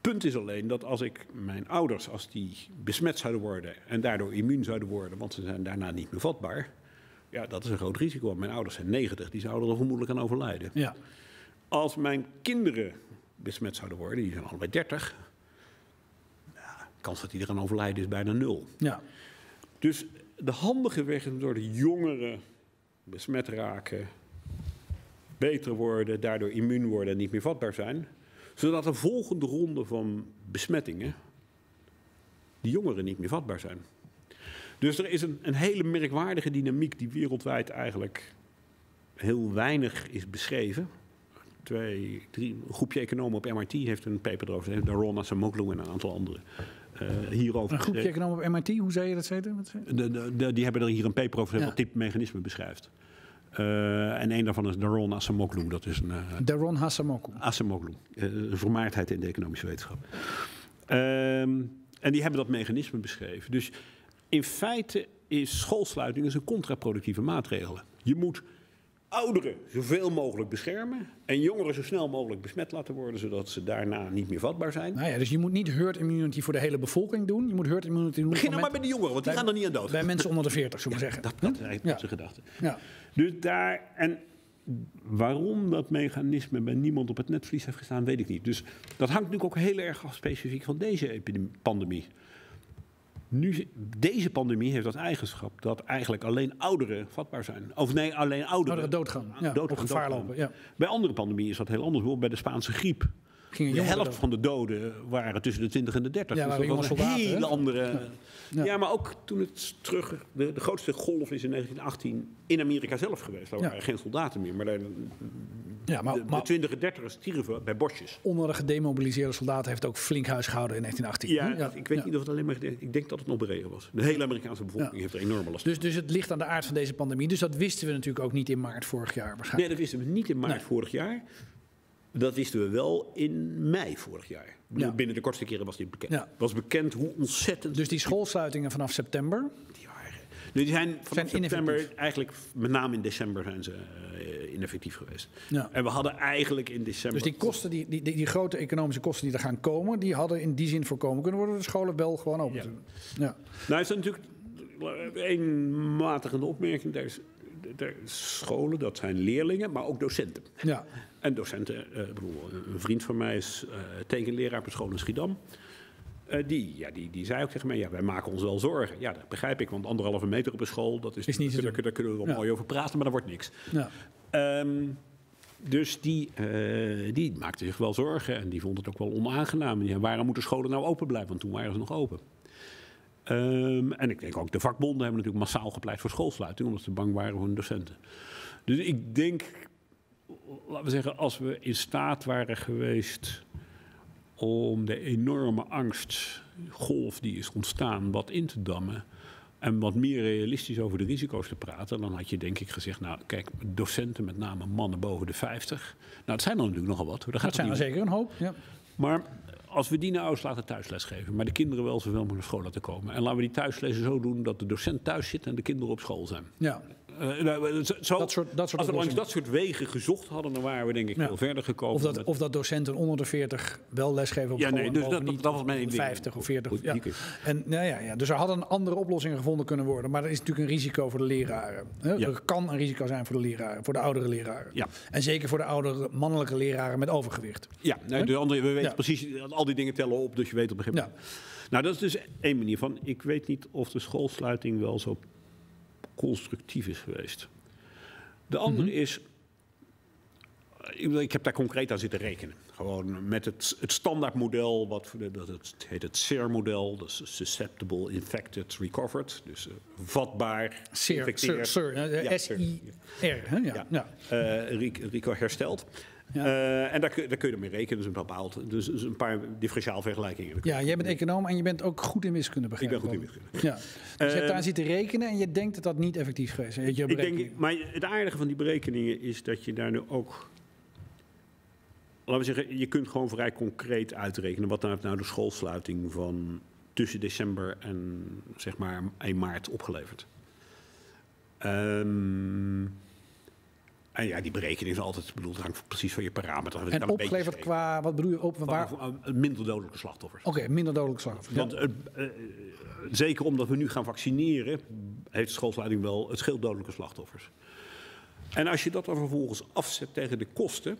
punt is alleen dat als ik mijn ouders, als die besmet zouden worden en daardoor immuun zouden worden, want ze zijn daarna niet meer vatbaar, ja, dat is een groot risico. Want mijn ouders zijn 90, die zouden er vermoedelijk aan overlijden. Ja. Als mijn kinderen besmet zouden worden, die zijn allebei 30, ja, de kans dat die eraan overlijden is bijna nul. Ja. Dus de handige weg is door de jongeren besmet raken, beter worden, daardoor immuun worden en niet meer vatbaar zijn. Zodat de volgende ronde van besmettingen die jongeren niet meer vatbaar zijn. Dus er is een, een hele merkwaardige dynamiek die wereldwijd eigenlijk heel weinig is beschreven. Twee, drie, een groepje economen op MIT heeft een paper erover geschreven. Daron Acemoglu en een aantal anderen. eh, hierover Een groepje geschreven. economen op MIT, hoe zei je dat zei? De, de, de- die hebben er hier een paper over Ja. wat dit mechanisme beschrijft. Eh, en een daarvan is Daron Acemoglu. Dat is een uh, Daron Hassamoku. Acemoglu, eh, een vermaardheid in de economische wetenschap. Ehm, en die hebben dat mechanisme beschreven. Dus in feite is schoolsluiting is een contraproductieve maatregel. Je moet ouderen zoveel mogelijk beschermen en jongeren zo snel mogelijk besmet laten worden, zodat ze daarna niet meer vatbaar zijn. Nou ja, dus je moet niet herd immunity voor de hele bevolking doen. Je moet herd immunity doen Begin nou maar bij de jongeren, want die bij- gaan er niet aan dood. bij mensen onder de 40, zullen we zeggen. Dat, dat is eigenlijk Ja. gedachte. Ja. Dus daar, en waarom dat mechanisme bij niemand op het netvlies heeft gestaan, weet ik niet. Dus dat hangt natuurlijk ook heel erg af specifiek van deze pandemie. Nu, deze pandemie heeft dat eigenschap dat eigenlijk alleen ouderen vatbaar zijn. Of nee, alleen ouderen, Ouderen doodgaan. Ja, gevaar doodgaan. lopen. Ja. Bij andere pandemieën is dat heel anders. Bijvoorbeeld bij de Spaanse griep. Gingen De helft van de doden waren tussen de 20 en de 30. Ja, dus dat was een soldaten, hele hè? andere. Ja. Ja. maar ook toen het terug. De, de grootste golf is in 1918 in Amerika zelf geweest. Daar waren geen soldaten meer. Maar daar, Ja, maar, de, de maar 20 en 30 stierven bij bosjes. onder de gedemobiliseerde soldaten heeft ook flink huis gehouden in 1918. Ja, ik weet ja. niet of het alleen maar. Ik denk dat het nog bereden was. De hele Amerikaanse bevolking heeft er enorme last van. Dus, dus het ligt aan de aard van deze pandemie. Dus dat wisten we natuurlijk ook niet in maart vorig jaar Nee, waarschijnlijk. dat wisten we niet in maart Nee. vorig jaar. Dat wisten we wel in mei vorig jaar. Ja. Binnen de kortste keren was dit bekend. Ja. was bekend hoe ontzettend Dus die schoolsluitingen vanaf september. Die waren. Nee, die zijn vanaf Zijn september, ineffectief. eigenlijk met name in december zijn ze eh, ineffectief geweest. Ja. En we hadden eigenlijk in december... Dus die kosten, die, die, die, die grote economische kosten die er gaan komen, die hadden in die zin voorkomen kunnen worden. De scholen wel gewoon open Ja. te doen. Ja. Nou is dat natuurlijk een matigende opmerking. Er er scholen, dat zijn leerlingen, maar ook docenten. Ja. En docenten, eh, ik bedoel, een vriend van mij is eh tekenleraar op een school in Schiedam. Eh, die, ja, die, die zei ook tegen mij, ja, wij maken ons wel zorgen. Ja, dat begrijp ik, want anderhalve meter op een school, dat is, Is niet daar, daar kunnen we wel Ja. mooi over praten, maar daar wordt niks. Ja. Ehm, dus die, die maakte zich wel zorgen en die vond het ook wel onaangenaam. Ja, waarom moeten scholen nou open blijven? Want toen waren ze nog open. Ehm, en ik denk ook, de vakbonden hebben natuurlijk massaal gepleit voor schoolsluiting, omdat ze bang waren voor hun docenten. Dus ik denk, laten we zeggen, als we in staat waren geweest om de enorme angstgolf die is ontstaan wat in te dammen. En wat meer realistisch over de risico's te praten. Dan had je denk ik gezegd, nou kijk, docenten, met name mannen boven de 50. Nou, dat zijn er natuurlijk nogal wat. Daar gaat Dat zijn er zeker een hoop. Ja. Maar als we die nou eens laten thuisles geven, maar de kinderen wel zoveel mogelijk naar school laten komen. En laten we die thuislezen zo doen dat de docent thuis zit en de kinderen op school zijn. Ja. Eh, nou, zo, zo- Dat soort- dat soort als we langs dat soort wegen gezocht hadden, dan waren we denk ik Ja. veel verder gekomen. Of, dat, met- of dat docenten onder de 40 wel lesgeven op Ja, nee, dus dat- niet, dat was mijn of ding. 50 of 40. Goed, ja. En, nou ja, ja, dus er hadden andere oplossingen gevonden kunnen worden. Maar er is natuurlijk een risico voor de leraren. Hè? Ja. Er kan een risico zijn voor de leraren, voor de oudere leraren. Ja. En zeker voor de oudere mannelijke leraren met overgewicht. Ja, nee, de andere, we weten precies, al die dingen tellen op, dus je weet op een gegeven moment. Nou, dat is dus één manier van. Ik weet niet of de schoolsluiting wel zo constructief is geweest. De andere Mhm. is. ik heb daar concreet aan zitten rekenen. Gewoon met het, het standaardmodel, wat dat het heet het SIR-model, dus Susceptible, Infected, Recovered. Dus eh, vatbaar, Sir, geïnfecteerd. sir, sir, eh, Ja, S-I-R. hè? Ja. Ja. Ja. eh, Rico, Rico hersteld. Ja. Eh, en daar, kun- daar kun je mee rekenen. Dus een bepaald, dus, dus een paar differentiaalvergelijkingen. ja, jij bent econoom en je bent ook goed in wiskunde, Ik begrijp ben goed in wiskunde. Ja. Dus je hebt Eh, daar zitten rekenen en je denkt dat dat niet effectief geweest is. Je Ik denk, maar het aardige van die berekeningen is dat je daar nu ook. Laten we zeggen, je kunt gewoon vrij concreet uitrekenen wat nou, de schoolsluiting van tussen december en zeg maar 1 maart opgeleverd. Ehm, en ja, die berekening is altijd bedoeld, hangt precies van je parameter. En opgeleverd qua, wat bedoel je, op, waar? Minder dodelijke slachtoffers. Oké, minder dodelijk slachtoffers. Want eh, eh, zeker omdat we nu gaan vaccineren, heeft de schoolsluiting wel het scheelt dodelijke slachtoffers. En als je dat dan vervolgens afzet tegen de kosten,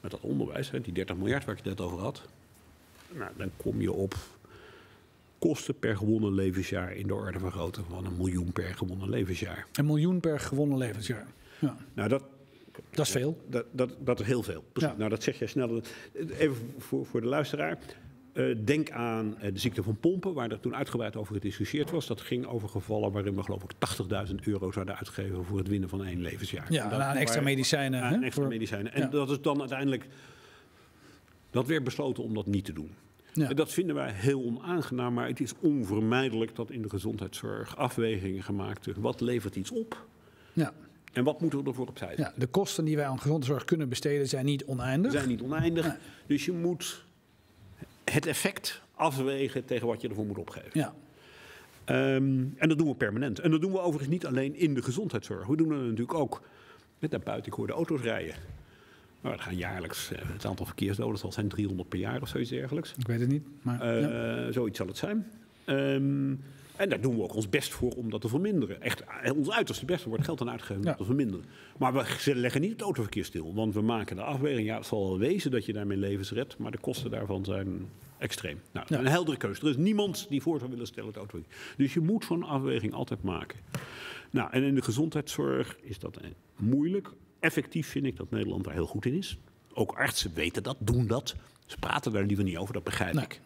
met dat onderwijs, hè, die 30 miljard waar ik het net over had, nou, dan kom je op kosten per gewonnen levensjaar in de orde van grootte van een miljoen per gewonnen levensjaar. Een miljoen per gewonnen levensjaar. Ja, Nou, dat, dat is veel. Dat, dat, dat is heel veel. Precies. Ja. Nou, dat zeg jij sneller. Even voor, voor de luisteraar. Eh, denk aan eh, de ziekte van pompen, waar er toen uitgebreid over gediscussieerd was. Dat ging over gevallen waarin we geloof ik 80.000 euro zouden uitgeven voor het winnen van één levensjaar. Ja, En aan extra medicijnen. aan hè, extra voor- medicijnen. En ja. dat is dan uiteindelijk... Dat werd besloten om dat niet te doen. Ja. En dat vinden wij heel onaangenaam, maar het is onvermijdelijk dat in de gezondheidszorg afwegingen gemaakt worden. Wat levert iets op Ja, en wat moeten we ervoor opzij ja, de kosten die wij aan gezondheidszorg kunnen besteden zijn niet oneindig. zijn niet oneindig. Nee. Dus je moet het effect afwegen tegen wat je ervoor moet opgeven. Ja, Ehm, en dat doen we permanent. En dat doen we overigens niet alleen in de gezondheidszorg. We doen het natuurlijk ook met daarbuiten. Ik hoor de auto's rijden. Nou, er gaan jaarlijks, eh, het aantal verkeersdoden zal zijn 300 per jaar of zoiets dergelijks. ik weet het niet. Maar, Eh, ja. Zoiets zal het zijn. Ehm, en daar doen we ook ons best voor om dat te verminderen. Echt, eh, ons uiterste best wordt geld aan uitgegeven om Ja. dat te verminderen. Maar we leggen niet het autoverkeer stil. Want we maken de afweging. Ja, het zal wel wezen dat je daarmee levens redt. Maar de kosten daarvan zijn extreem. Nou, Ja. Een heldere keuze. Er is niemand die voor zou willen stellen het autoverkeer. Dus je moet zo'n afweging altijd maken. Nou, en in de gezondheidszorg is dat moeilijk. Effectief vind ik dat Nederland daar heel goed in is. Ook artsen weten dat, doen dat. Ze praten daar liever niet over, dat begrijp Nee. ik.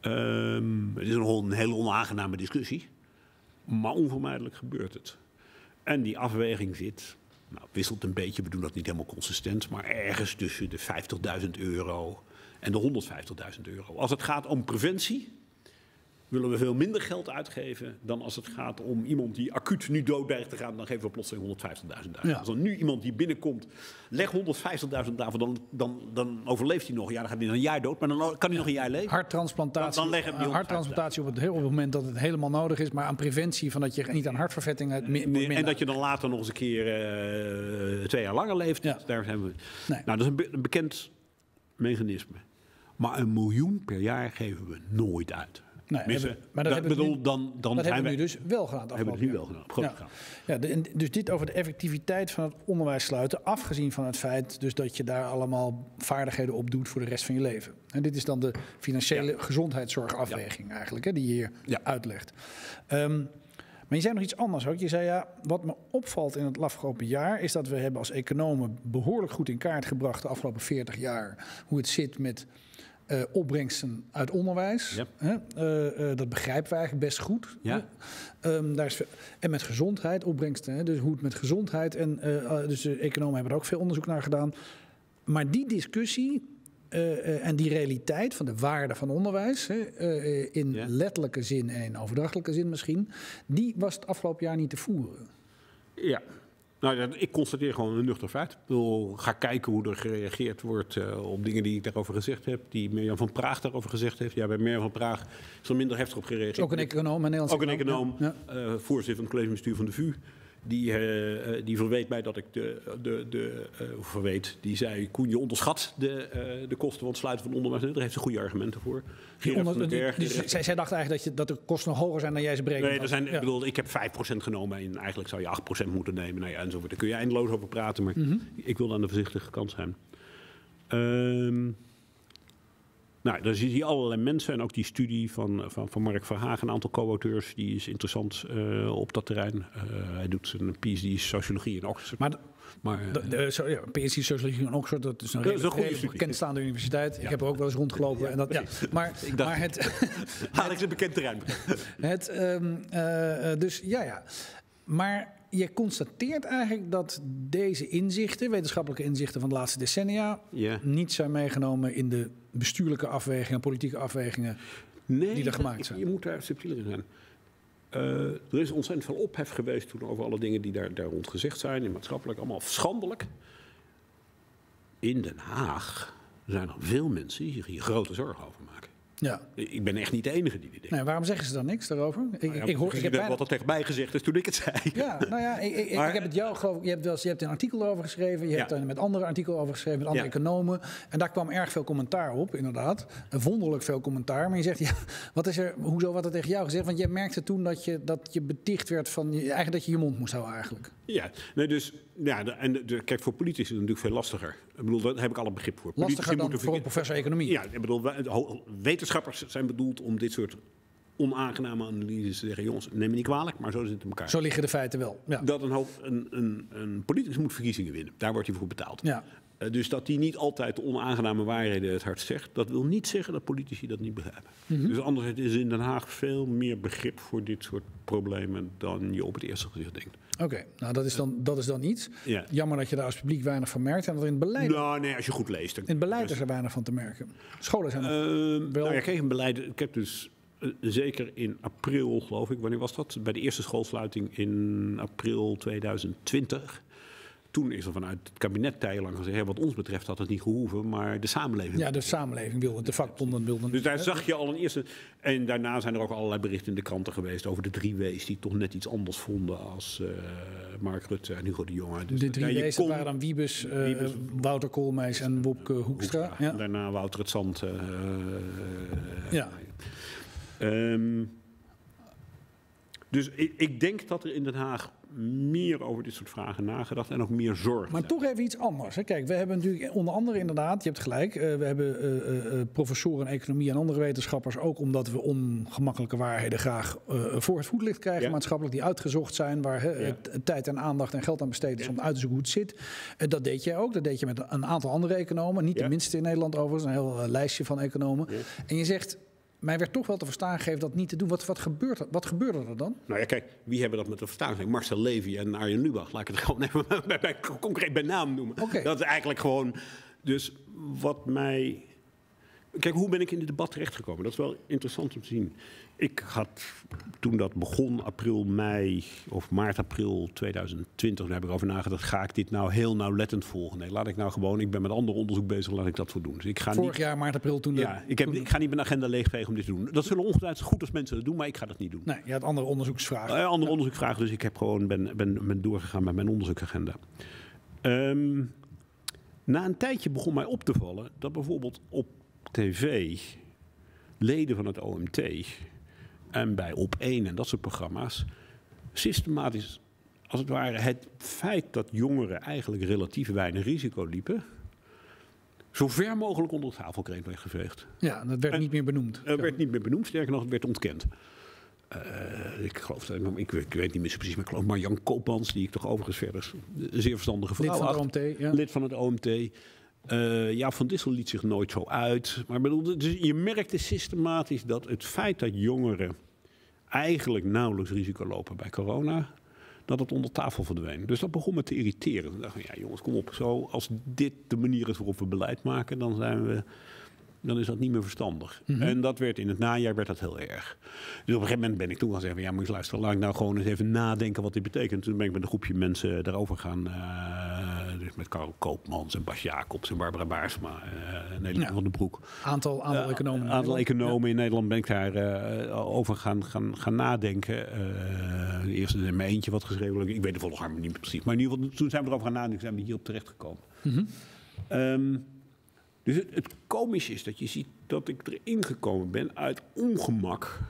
Ehm, het is een, een hele onaangename discussie. Maar onvermijdelijk gebeurt het. En die afweging zit, nou, wisselt een beetje, we doen dat niet helemaal consistent, maar ergens tussen de 50.000 euro en de 150.000 euro. Als het gaat om preventie, willen we veel minder geld uitgeven dan als het gaat om iemand die acuut nu dood dreigt te gaan, dan geven we plotseling 150.000 uit. Ja. Als er nu iemand die binnenkomt, leg 150.000 daarvoor, dan, dan, dan overleeft hij nog. Ja, dan gaat hij een jaar dood, maar dan kan hij nog een jaar leven. Harttransplantatie, Dan- leggen die eh, harttransplantatie op het, op het moment dat het helemaal nodig is, maar aan preventie van dat je niet aan hartvervetting Nee, en dat je dan later nog eens een keer eh, twee jaar langer leeft. Ja. Daar zijn we. Nee. Nou, dat is een, be- een bekend mechanisme. Maar een miljoen per jaar geven we nooit uit. Nee, hebben- maar dat dat hebben we bedoel, nu- dan, dan dat hebben we nu dus wel gedaan. het hebben we nu wel gedaan. Ja, de- dus dit over de effectiviteit van het onderwijs sluiten, afgezien van het feit dus dat je daar allemaal vaardigheden op doet voor de rest van je leven. En dit is dan de financiële gezondheidszorgafweging eigenlijk, hè, die je hier uitlegt. Ehm, maar je zei nog iets anders ook. Je zei ja, wat me opvalt in het afgelopen jaar is dat we hebben als economen behoorlijk goed in kaart gebracht de afgelopen 40 jaar hoe het zit met eh, opbrengsten uit onderwijs. Hè? Eh, eh, dat begrijpen we eigenlijk best goed. Ja. Ehm, daar is, en met gezondheid, opbrengsten. Hè? Dus hoe het met gezondheid. En, dus de economen hebben er ook veel onderzoek naar gedaan. Maar die discussie en die realiteit van de waarde van onderwijs, hè, in Ja. letterlijke zin en in overdrachtelijke zin misschien, die was het afgelopen jaar niet te voeren. Ja. Nou, ik constateer gewoon een nuchter feit. Ik bedoel, ga kijken hoe er gereageerd wordt eh, op dingen die ik daarover gezegd heb. Die Mirjam van Praag daarover gezegd heeft. Ja, bij Mirjam van Praag is er minder heftig op gereageerd. Ook een econoom, een Nederlandse Ook een econoom, Ja. eh, voorzitter van het collegebestuur van de VU. Die, eh, eh, die verweet mij dat ik de, de, de eh, verweet, die zei, Koen, je onderschat de, de kosten van het sluiten van onderwijs. Daar heeft ze goede argumenten voor. Onder- die- Berg, dus zij, zij dacht eigenlijk dat, je, dat de kosten nog hoger zijn dan jij ze berekend Nee, er zijn, Ja. ik bedoel, ik heb 5% genomen en eigenlijk zou je 8% moeten nemen. Nou ja, enzovoort. Daar kun je eindeloos over praten, maar Mhm. ik wil aan de voorzichtige kant zijn. Ehm, Nou, dan zie je allerlei mensen en ook die studie van, van, van Mark Verhagen, een aantal co-auteurs, die is interessant uh, op dat terrein. Uh, hij doet een PhD sociologie in Oxford. Maar, maar de, de, so, ja, PhD sociologie in Oxford, dat is een redelijk, bekendstaande universiteit. Ja. Ik heb er ook wel eens rondgelopen. Ja. En dat, ja. Maar, ik dacht, maar het... haal ik een bekend terrein. het, um, dus ja, ja. Maar je constateert eigenlijk dat deze inzichten, wetenschappelijke inzichten van de laatste decennia, yeah. niet zijn meegenomen in de bestuurlijke afwegingen, politieke afwegingen nee, die er gemaakt zijn. Je moet daar subtieler in zijn. Uh, er is ontzettend veel ophef geweest toen over alle dingen die daar, daar rond gezegd zijn, in maatschappelijk, allemaal schandelijk. In Den Haag zijn er veel mensen die zich hier grote zorgen over maken. Ja. Ik ben echt niet de enige die dit denkt. Nee, waarom zeggen ze dan niks daarover? Ik, nou ja, ik, hoor, ik heb bijna... wat er tegen mij gezegd is toen ik het zei. Ja, nou ja, ik, ik, maar... ik heb het jou geloof je hebt, wel, je hebt een artikel over geschreven, je ja. hebt er met andere artikel over geschreven, met andere ja. economen. En daar kwam erg veel commentaar op, inderdaad. Een wonderlijk veel commentaar. Maar je zegt, ja, wat is er, hoezo wat er tegen jou gezegd? Want je merkte toen dat je, dat je beticht werd van, eigenlijk dat je je mond moest houden eigenlijk. Ja, nee, dus, ja, en kijk, voor politici is het natuurlijk veel lastiger. Ik bedoel, daar heb ik alle begrip voor. Lastiger dan voor een professor economie? Ja, ik bedoel, wetenschappers zijn bedoeld om dit soort onaangename analyses te zeggen... jongens, neem me niet kwalijk, maar zo zit het in elkaar. Zo liggen de feiten wel. Ja. Dat een, een, een, een politicus moet verkiezingen winnen. Daar wordt hij voor betaald. Ja. Uh, dus dat hij niet altijd de onaangename waarheden het hart zegt... dat wil niet zeggen dat politici dat niet begrijpen. Mm -hmm. Dus anderzijds is in Den Haag veel meer begrip voor dit soort problemen... dan je op het eerste gezicht denkt. Oké, okay, nou dat is dan, dat is dan iets. Ja. Jammer dat je daar als publiek weinig van merkt. En dat er in het beleid... Nou nee, als je goed leest. In het beleid dus... is er weinig van te merken. Scholen zijn nog uh, wel... Nou ja, kijk, een beleid... Ik heb dus uh, zeker in april, geloof ik, wanneer was dat? Bij de eerste schoolsluiting in april 2020. Toen is er vanuit het kabinet tijdelang gezegd, wat ons betreft had het niet gehoeven, maar de samenleving. Ja, de samenleving wilde, de vakbonden wilden. Dus daar zag je al een eerste. En daarna zijn er ook allerlei berichten in de kranten geweest over de drie W's die toch net iets anders vonden als uh, Mark Rutte en Hugo de Jonge. Dus de drie ja, W's kon... waren dan Wiebes, uh, Wiebes Wouter Koolmeis en Wopke Hoekstra. Hoekstra. Ja. Daarna Wouter het Zand. Uh, ja. Um, dus ik, ik, denk dat er in Den Haag meer over dit soort vragen nagedacht en ook meer zorg. Maar toch even iets anders. Hè. Kijk, we hebben natuurlijk onder andere inderdaad, je hebt gelijk, uh, we hebben uh, uh, professoren economie en andere wetenschappers ook omdat we ongemakkelijke waarheden graag voor het voetlicht krijgen, ja. maatschappelijk die uitgezocht zijn, waar ja. tijd en aandacht en geld aan besteed is ja. om uit te zoeken hoe het zit. dat deed jij ook, dat deed je met een aantal andere economen, niet de minste in Nederland overigens, een heel lijstje van economen. En je zegt, mij werd toch wel te verstaan gegeven dat niet te doen. Wat, wat, gebeurt, wat gebeurde er dan? Nou ja, kijk, wie hebben dat met te verstaan? Marcel Levy en Arjen Lubach. Laat ik het gewoon even bij, bij, concreet bij naam noemen. Okay. Dat is eigenlijk gewoon... Dus wat mij... Kijk, hoe ben ik in dit debat terechtgekomen? Dat is wel interessant om te zien. Ik had toen dat begon, april, mei of maart, april 2020, daar heb ik over nagedacht. Ga ik dit nou heel nauwlettend volgen? Nee, laat ik nou gewoon, ik ben met ander onderzoek bezig, laat ik dat voor doen. Dus ik ga Vorig niet, jaar, maart, april toen. Ja, ik, heb, toen ik ga niet mijn agenda leegvegen om dit te doen. Dat zullen ongetwijfeld goed als mensen dat doen, maar ik ga dat niet doen. Nee, je had andere onderzoeksvragen. Uh, andere ja. onderzoeksvragen, dus ik heb gewoon, ben, ben, ben doorgegaan met mijn onderzoeksagenda. Um, na een tijdje begon mij op te vallen dat bijvoorbeeld op tv leden van het OMT en bij Op 1 en dat soort programma's systematisch, als het ware, het feit dat jongeren eigenlijk relatief weinig risico liepen, zo ver mogelijk onder de tafel kreeg weggeveegd. Ja, dat werd en, niet meer benoemd. Het werd niet meer benoemd, sterker nog, het werd ontkend. Uh, ik geloof dat, ik, ik, weet niet meer zo precies, maar ik geloof Marjan Koopmans, die ik toch overigens verder een zeer verstandige vrouw Lid van het OMT, ja. Lid van het OMT. Uh, ja, Van Dissel liet zich nooit zo uit. Maar bedoel, dus je merkte systematisch dat het feit dat jongeren eigenlijk nauwelijks risico lopen bij corona, dat het onder tafel verdween. Dus dat begon me te irriteren. Ik dacht, ja jongens, kom op. Zo, als dit de manier is waarop we beleid maken, dan zijn we dan is dat niet meer verstandig. Mm -hmm. En dat werd in het najaar werd dat heel erg. Dus op een gegeven moment ben ik toen gaan zeggen: ja, moet je luisteren, laat ik nou gewoon eens even nadenken wat dit betekent. Toen ben ik met een groepje mensen daarover gaan. Uh, dus met Karel Koopmans en Bas Jacobs en Barbara Baarsma, uh, Nederland ja. van de Broek. Aantal, aantal uh, economen. Een aantal economen in Nederland ben ik daar over gaan, gaan, gaan nadenken. eerst in mijn eentje wat geschreven. Ik weet de volgorde niet precies. Maar in ieder geval, toen zijn we erover gaan nadenken, zijn we hierop terechtgekomen. Mm -hmm. um, dus het, het komische is dat je ziet dat ik erin gekomen ben uit ongemak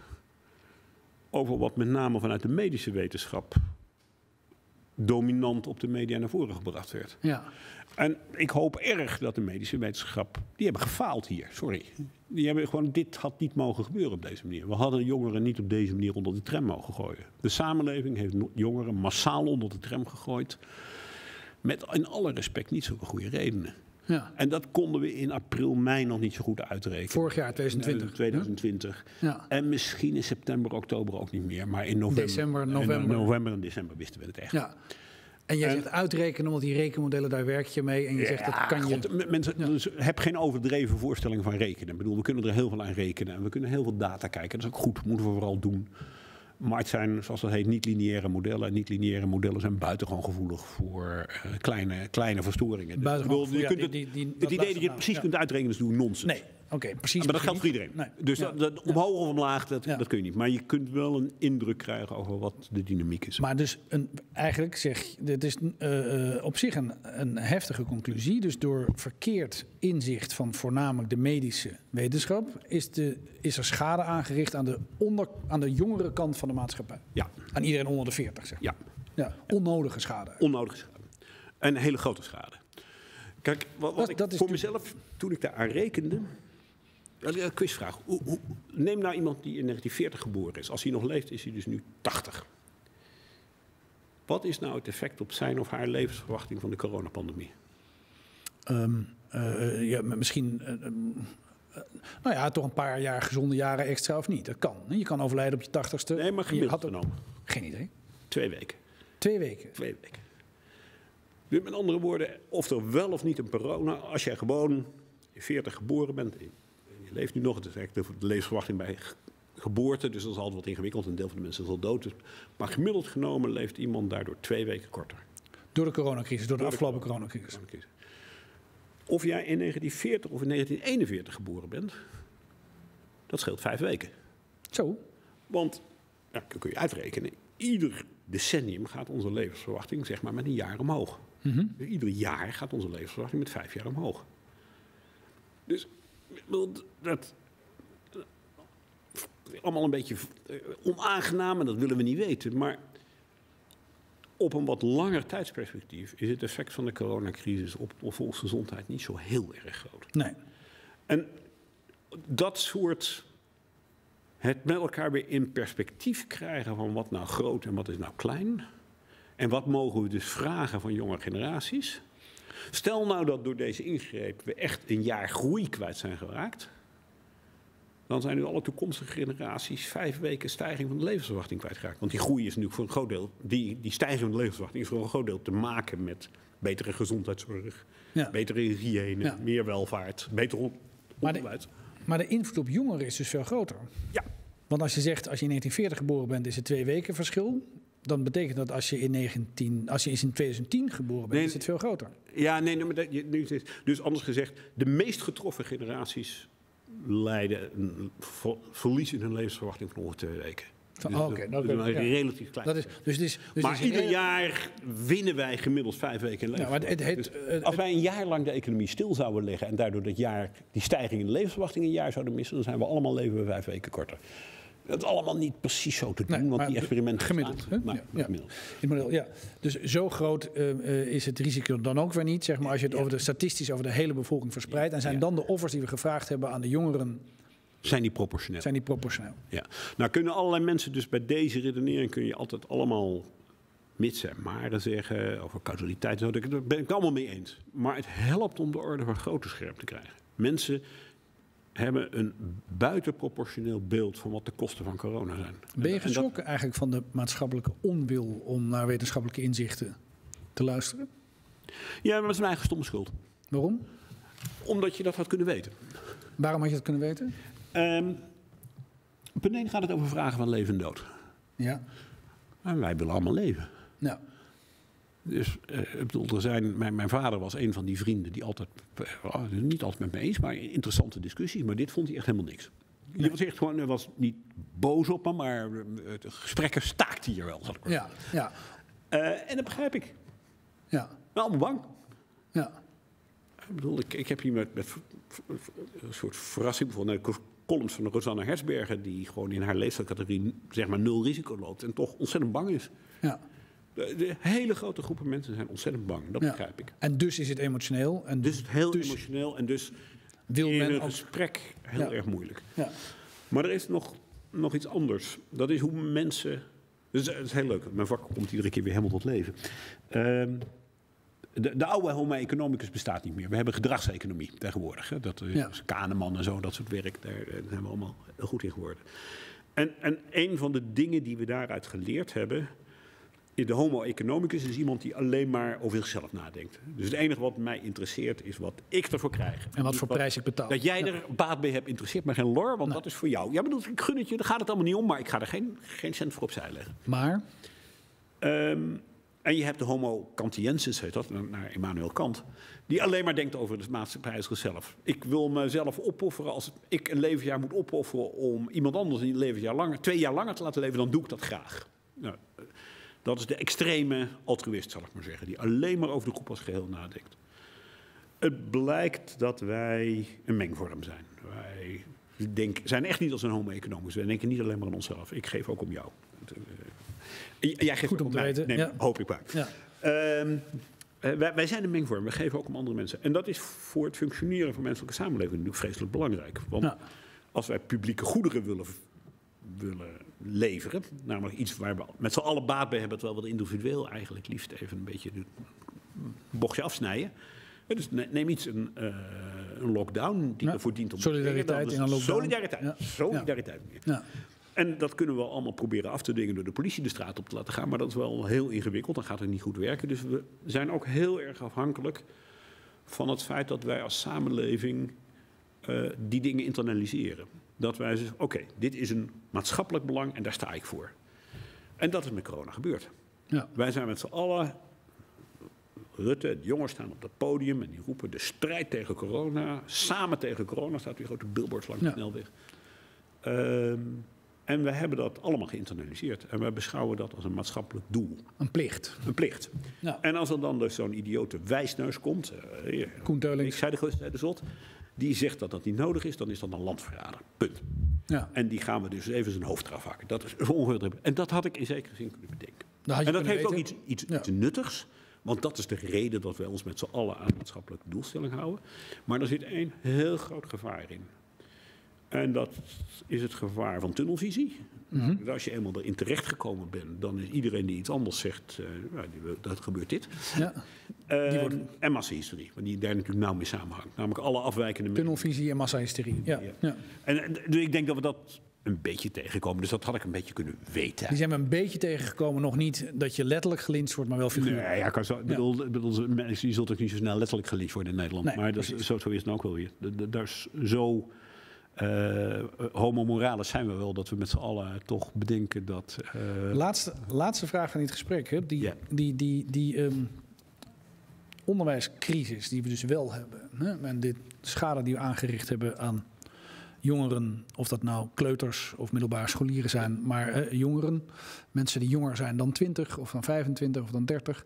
over wat met name vanuit de medische wetenschap dominant op de media naar voren gebracht werd. Ja. En ik hoop erg dat de medische wetenschap, die hebben gefaald hier, sorry. Die hebben gewoon, dit had niet mogen gebeuren op deze manier. We hadden jongeren niet op deze manier onder de tram mogen gooien. De samenleving heeft jongeren massaal onder de tram gegooid. Met in alle respect niet zulke goede redenen. Ja. En dat konden we in april, mei nog niet zo goed uitrekenen. Vorig jaar, 2020. Eh, 2020. Ja. En misschien in september, oktober ook niet meer. Maar in november, December, in november. november en december wisten we het echt. Ja. En jij En- zegt uitrekenen, want die rekenmodellen, daar werk je mee. En je zegt, dat kan je... God, mensen, dus heb geen overdreven voorstelling van rekenen. Ik bedoel, we kunnen er heel veel aan rekenen. En we kunnen heel veel data kijken. Dat is ook goed, moeten we vooral doen. Maar het zijn, zoals dat heet, niet-lineaire modellen. En niet-lineaire modellen zijn buitengewoon gevoelig voor eh, kleine, kleine verstoringen. Dus, bedoel, je kunt het, die- die- het idee dat je het precies ja. kunt uitrekenen is doen nonsens. Nee, oké, precies. Maar dat geldt voor iedereen. Nee. Dus Ja. dat, dat omhoog of omlaag, dat, Ja. dat kun je niet. Maar je kunt wel een indruk krijgen over wat de dynamiek is. Maar dus een, eigenlijk zeg je, dit is eh, eh, op zich een, een heftige conclusie. Dus door verkeerd inzicht van voornamelijk de medische wetenschap is, de, is er schade aangericht aan de, onder, aan de jongere kant van de maatschappij. ja, Aan iedereen onder de 40, zeg maar. ja, Ja, onnodige schade. onnodige schade. En een hele grote schade. Kijk, wat, wat Dat- ik dat voor mezelf, toen ik daar aan rekende... Een quizvraag. Hoe, hoe, neem nou iemand die in 1940 geboren is. Als hij nog leeft, is hij dus nu 80. Wat is nou het effect op zijn of haar levensverwachting van de coronapandemie? Ehm, eh, ja, misschien, eh, eh, nou ja, toch een paar jaar gezonde jaren extra of niet. Dat kan. Je kan overlijden op je tachtigste. Nee, maar gemiddeld had genomen. Geen idee. Twee weken. Twee weken. Twee weken. Dus met andere woorden, of er wel of niet een corona, als jij gewoon in 40 geboren bent, en je leeft nu nog, het is eigenlijk de, de levensverwachting bij ge- geboorte, dus dat is altijd wat ingewikkeld, een deel van de mensen is al dood. Dus, maar gemiddeld genomen leeft iemand daardoor twee weken korter. Door de coronacrisis, door de Door de afgelopen coronacrisis. Of jij in 1940 of in 1941 geboren bent, dat scheelt vijf weken. Zo. Want, ja, dat kun je uitrekenen, ieder decennium gaat onze levensverwachting zeg maar met een jaar omhoog. Dus ieder jaar gaat onze levensverwachting met vijf jaar omhoog. Dus dat, eh, allemaal een beetje eh, onaangenaam en dat willen we niet weten. Maar op een wat langer tijdsperspectief is het effect van de coronacrisis op de volksgezondheid niet zo heel erg groot. Nee. En dat soort het met elkaar weer in perspectief krijgen van wat nou groot en wat is nou klein. En wat mogen we dus vragen van jonge generaties. Stel nou dat door deze ingreep we echt een jaar groei kwijt zijn geraakt. Dan zijn nu alle toekomstige generaties vijf weken stijging van de levensverwachting kwijtgeraakt. Want die groei is natuurlijk voor een groot deel, die, die stijging van de levensverwachting is voor een groot deel te maken met betere gezondheidszorg, Ja. betere hygiëne, Ja. meer welvaart, beter on- Maar de- onderwijs. Maar de invloed op jongeren is dus veel groter. Ja, Want als je zegt, als je in 1940 geboren bent, is het twee weken verschil. Dan betekent dat als je in, 19, als je in 2010 geboren bent, Nee. is het veel groter. Ja, nee, maar dat, dus anders gezegd, de meest getroffen generaties ver- verlies in hun levensverwachting van ongeveer twee weken. Dus oh, oké, nou, ja. relatief klein. Dat is, dus is, dus maar is ieder heel- jaar winnen wij gemiddeld vijf weken in Ja, maar het, levensverwachting. het, Dus het- als wij een jaar lang de economie stil zouden leggen en daardoor dat jaar, die stijging in de levensverwachting een jaar zouden missen, dan zijn we allemaal leven we vijf weken korter. Dat is allemaal niet precies zo te doen, Nee, want die experimenten gemiddeld? Maar Ja, ja. gemiddeld. het model, ja. Dus zo groot eh, eh, is het risico dan ook weer niet. Zeg maar, als je het over de statistisch over de hele bevolking verspreidt. En zijn Ja. dan de offers die we gevraagd hebben aan de jongeren, Zijn die proportioneel? zijn die proportioneel? Ja. Nou kunnen allerlei mensen dus bij deze redenering kun je altijd allemaal mits en maren zeggen over causaliteit. Daar ben ik het allemaal mee eens. Maar het helpt om de orde van grootte scherp te krijgen. Mensen hebben een buitenproportioneel beeld van wat de kosten van corona zijn. Ben je dat- geschrokken eigenlijk van de maatschappelijke onwil om naar wetenschappelijke inzichten te luisteren? Ja, maar dat is mijn eigen stomme schuld. Waarom? Omdat je dat had kunnen weten. Waarom had je dat kunnen weten? Ehm een gaat het over vragen van leven en dood. Ja. En wij willen allemaal leven. Nou, Dus eh, ik bedoel, er zijn, mijn, mijn vader was een van die vrienden die altijd, eh, oh, niet altijd met me eens, maar interessante discussies. Maar dit vond hij echt helemaal niks. Die was echt gewoon, hij was niet boos op me, maar eh, het gesprekken staakte hier wel. Ik ja, ja. Eh, en dat begrijp ik. ja, Maar allemaal bang. ja. Ik bedoel, ik, ik heb hier met, een soort verrassing bijvoorbeeld de columns van Rosanna Hersberger, die gewoon in haar leeftijdscategorie zeg maar nul risico loopt en toch ontzettend bang is. ja. De, de hele grote groepen mensen zijn ontzettend bang. Dat Ja. begrijp ik. En dus is het emotioneel. En Dus heel Dus- emotioneel en dus wil in men een ook... gesprek heel Ja. erg moeilijk. Ja. Maar er is nog, nog iets anders. Dat is hoe mensen. Dus het is heel leuk. Mijn vak komt iedere keer weer helemaal tot leven. Ehm, de, de oude Homo economicus bestaat niet meer. We hebben gedragseconomie tegenwoordig. Hè. Dat is Ja. Kahneman en zo, dat soort werk. Daar eh, zijn we allemaal heel goed in geworden. En, en een van de dingen die we daaruit geleerd hebben. In De homo economicus is iemand die alleen maar over zichzelf nadenkt. Dus het enige wat mij interesseert is wat ik ervoor krijg. En wat voor prijs ik betaal. dat jij Ja. er baat bij hebt, interesseert me geen lor, want dat is voor jou. Ja, bedoel, ik gun het je, daar gaat het allemaal niet om, maar ik ga er geen, geen cent voor opzij leggen. Maar, Ehm, en je hebt de homo kantiensis, heet dat, naar Immanuel Kant, die alleen maar denkt over de maatschappij zichzelf. Ik wil mezelf opofferen als ik een levensjaar moet opofferen om iemand anders een levensjaar langer, twee jaar langer te laten leven, dan doe ik dat graag. Nou, dat is de extreme altruïst, zal ik maar zeggen, die alleen maar over de groep als geheel nadenkt. Het blijkt dat wij een mengvorm zijn. Wij denk, zijn echt niet als een homo economicus. Wij denken niet alleen maar aan onszelf. Ik geef ook om jou. Het, eh, Jij geeft Goed om om te mij. weten, Nee, ja. hoop ik maar. ja. Ehm, eh, wij, wij zijn een mengvorm. We geven ook om andere mensen. En dat is voor het functioneren van menselijke samenleving natuurlijk vreselijk belangrijk. Want Ja. als wij publieke goederen willen, willen leveren, namelijk iets waar we met z'n allen baat bij hebben, terwijl we het individueel eigenlijk liefst even een beetje een bochtje afsnijden. Dus ne- neem iets, een, eh, een lockdown die Ja. ervoor dient om te Solidariteit is in een lockdown. Solidariteit. Ja. Solidariteit. meer. Ja. En dat kunnen we allemaal proberen af te dingen door de politie de straat op te laten gaan. Maar dat is wel heel ingewikkeld. Dan gaat het niet goed werken. Dus we zijn ook heel erg afhankelijk van het feit dat wij als samenleving eh, die dingen internaliseren. Dat wij zeggen, oké, dit is een maatschappelijk belang en daar sta ik voor. En dat is met corona gebeurd. Ja. Wij zijn met z'n allen, Rutte en de jongens staan op dat podium en die roepen de strijd tegen corona. Samen tegen corona staat weer grote billboards langs Ja. de snelweg. Ehm, en we hebben dat allemaal geïnternaliseerd. En wij beschouwen dat als een maatschappelijk doel. Een plicht. Een plicht. Ja. En als er dan dus zo'n idiote wijsneus komt, Koen Teulings. ik zei de, zei de zot, die zegt dat dat niet nodig is, dan is dat een landverrader. Punt. Ja. En die gaan we dus even zijn hoofd eraf hakken. Dat is ongeveer. En dat had ik in zekere zin kunnen bedenken. Dat je en dat heeft ook iets, iets, Ja. iets nuttigs. Want dat is de reden dat wij ons met z'n allen aan maatschappelijke doelstelling houden. Maar er zit één heel groot gevaar in. En dat is het gevaar van tunnelvisie. Mhm. Als je eenmaal erin terechtgekomen bent, dan is iedereen die iets anders zegt, eh, nou, die dat gebeurt dit. ja. Eh, wordt- En massahistorie, want die daar natuurlijk nauw mee samenhangt. Namelijk alle afwijkende. Tunnelvisie en massahysterie. Ja. Ja. Ja. En, dus ik denk dat we dat een beetje tegenkomen. Dus dat had ik een beetje kunnen weten. Die zijn we een beetje tegengekomen. Nog niet dat je letterlijk gelinst wordt, maar wel figuurlijk. Nee, ja, kan zo, ik bedoel, bedoel, je zult ook niet zo snel letterlijk geliefd worden in Nederland. Nee, maar dat, zo, zo is het nou ook wel weer. Da- da- Daar is zo eh homo moralis zijn we wel dat we met z'n allen toch bedenken dat. eh, Laatste, laatste vraag van dit gesprek. Hè? Die, die, die, die ehm, onderwijscrisis die we dus wel hebben. Hè? En dit schade die we aangericht hebben aan jongeren, of dat nou kleuters of middelbare scholieren zijn, maar eh, jongeren, mensen die jonger zijn dan 20 of dan 25 of dan 30.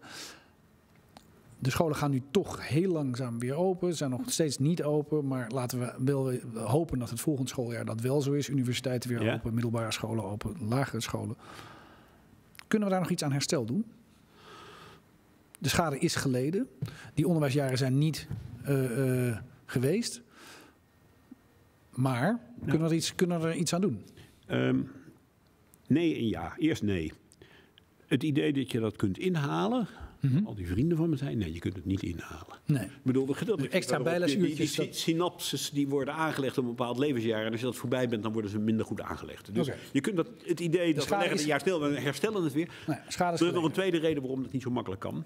De scholen gaan nu toch heel langzaam weer open. Ze zijn nog steeds niet open. Maar laten we wel hopen dat het volgend schooljaar dat wel zo is. Universiteiten weer Ja. open, middelbare scholen open, lagere scholen. Kunnen we daar nog iets aan herstel doen? De schade is geleden. Die onderwijsjaren zijn niet eh, eh, geweest. Maar kunnen, we er iets, kunnen we er iets aan doen? ehm, nee en ja. Eerst nee. Het idee dat je dat kunt inhalen. Mhm. Al die vrienden van me zijn, nee, je kunt het niet inhalen. Nee. Ik bedoel, de gedeelte Extra die- bijlesuurtjes, Die, die, dat- synapses die worden aangelegd op een bepaald levensjaar. En als je dat voorbij bent, dan worden ze minder goed aangelegd. Dus je kunt dat, het idee dat we leggen is- een jaar stil, we herstellen het weer. Nee, schade is Er is nog een tweede reden waarom het niet zo makkelijk kan.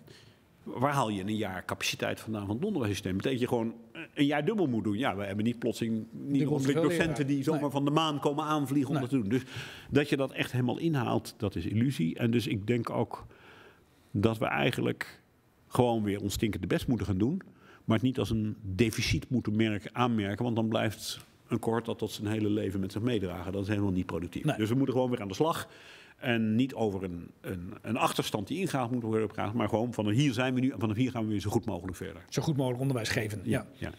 Waar haal je in een jaar capaciteit vandaan van het onderwijssysteem? Betekent je gewoon een jaar dubbel moet doen. Ja, we hebben niet plotseling niet docenten die zomaar Nee. van de maan komen aanvliegen om Nee. dat te doen. Dus dat je dat echt helemaal inhaalt, dat is illusie. En dus ik denk ook dat we eigenlijk gewoon weer ons stinkende best moeten gaan doen. Maar het niet als een deficit moeten merken, aanmerken. Want dan blijft een cohort dat tot zijn hele leven met zich meedragen. Dat is helemaal niet productief. Nee. Dus we moeten gewoon weer aan de slag. En niet over een, een, een achterstand die ingehaald moet worden gepraat. Maar gewoon van hier zijn we nu en vanaf hier gaan we weer zo goed mogelijk verder. Zo goed mogelijk onderwijs geven. Ja. Ja.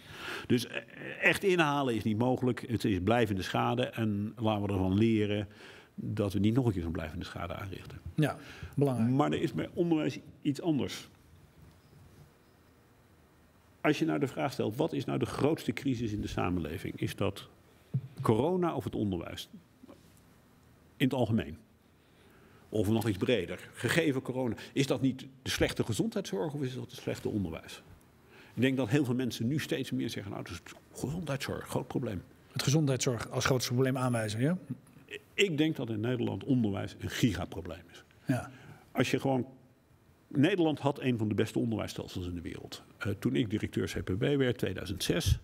Dus eh, echt inhalen is niet mogelijk. Het is blijvende schade. En laten we ervan leren dat we niet nog een keer zo'n blijvende schade aanrichten. Ja, belangrijk. Maar er is bij onderwijs iets anders. Als je nou de vraag stelt, wat is nou de grootste crisis in de samenleving? Is dat corona of het onderwijs? In het algemeen. Of nog iets breder. Gegeven corona. Is dat niet de slechte gezondheidszorg of is dat het slechte onderwijs? Ik denk dat heel veel mensen nu steeds meer zeggen, nou, het is gezondheidszorg, groot probleem. Het gezondheidszorg als grootste probleem aanwijzen, ja? Ik denk dat in Nederland onderwijs een gigaprobleem is. Ja. Als je gewoon Nederland had een van de beste onderwijsstelsels in de wereld. Uh, toen ik directeur CPB werd, 2006,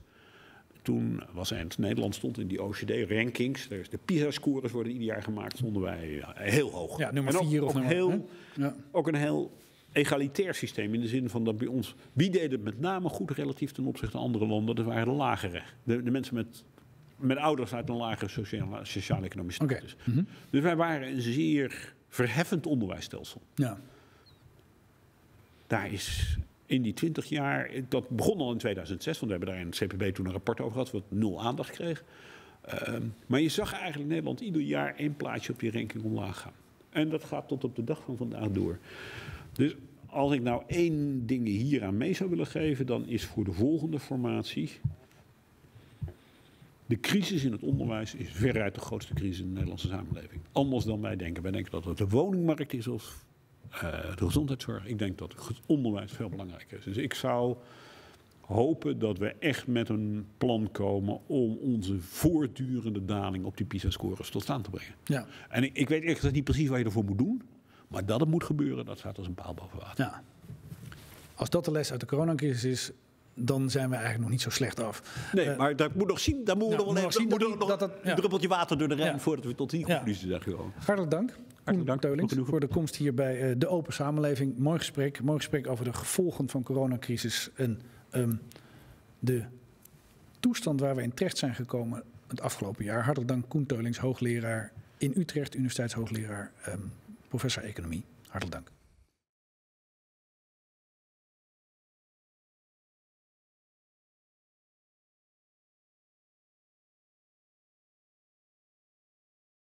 toen was het Nederland stond in die OCD-rankings. De PISA-scores worden ieder jaar gemaakt, stonden wij ja, heel hoog. Ja, nummer vier of ook nummer... Heel, ja. Ook een heel egalitair systeem in de zin van dat bij ons... Wie deed het met name goed relatief ten opzichte van andere landen? Dat waren de lagere. De, de mensen met, met ouders uit een lagere sociaal-economische status. Okay. -hmm. Dus wij waren een zeer verheffend onderwijsstelsel. Ja. Daar is in die 20 jaar, dat begon al in 2006, want we hebben daar in het CPB toen een rapport over gehad, wat nul aandacht kreeg. Uh, maar je zag eigenlijk Nederland ieder jaar één plaatje op die ranking omlaag gaan. En dat gaat tot op de dag van vandaag door. Dus als ik nou één ding hier aan mee zou willen geven, dan is voor de volgende formatie. De crisis in het onderwijs is veruit de grootste crisis in de Nederlandse samenleving. Anders dan wij denken. Wij denken dat het de woningmarkt is of uh, de gezondheidszorg. Ik denk dat het onderwijs veel belangrijker is. Dus ik zou hopen dat we echt met een plan komen om onze voortdurende daling op die PISA-scores tot stand te brengen. Ja. En ik, ik weet echt niet precies wat je ervoor moet doen. Maar dat het moet gebeuren, dat staat als een paal boven water. Ja. Als dat de les uit de coronacrisis is, dan zijn we eigenlijk nog niet zo slecht af. Nee, uh, maar dat moet nog zien. Daar moeten we nog wel even moet nog, nog dat, ja. een druppeltje water door de rem ja. voordat we tot die conclusie zeggen. Hartelijk dank. Hartelijk dank Teulings, voor de komst hier bij uh, de Open Samenleving. Mooi gesprek. Mooi gesprek over de gevolgen van de coronacrisis en um, de toestand waar we in terecht zijn gekomen het afgelopen jaar. Hartelijk dank Koen Teulings, hoogleraar in Utrecht, universiteitshoogleraar, um, professor economie. Hartelijk dank.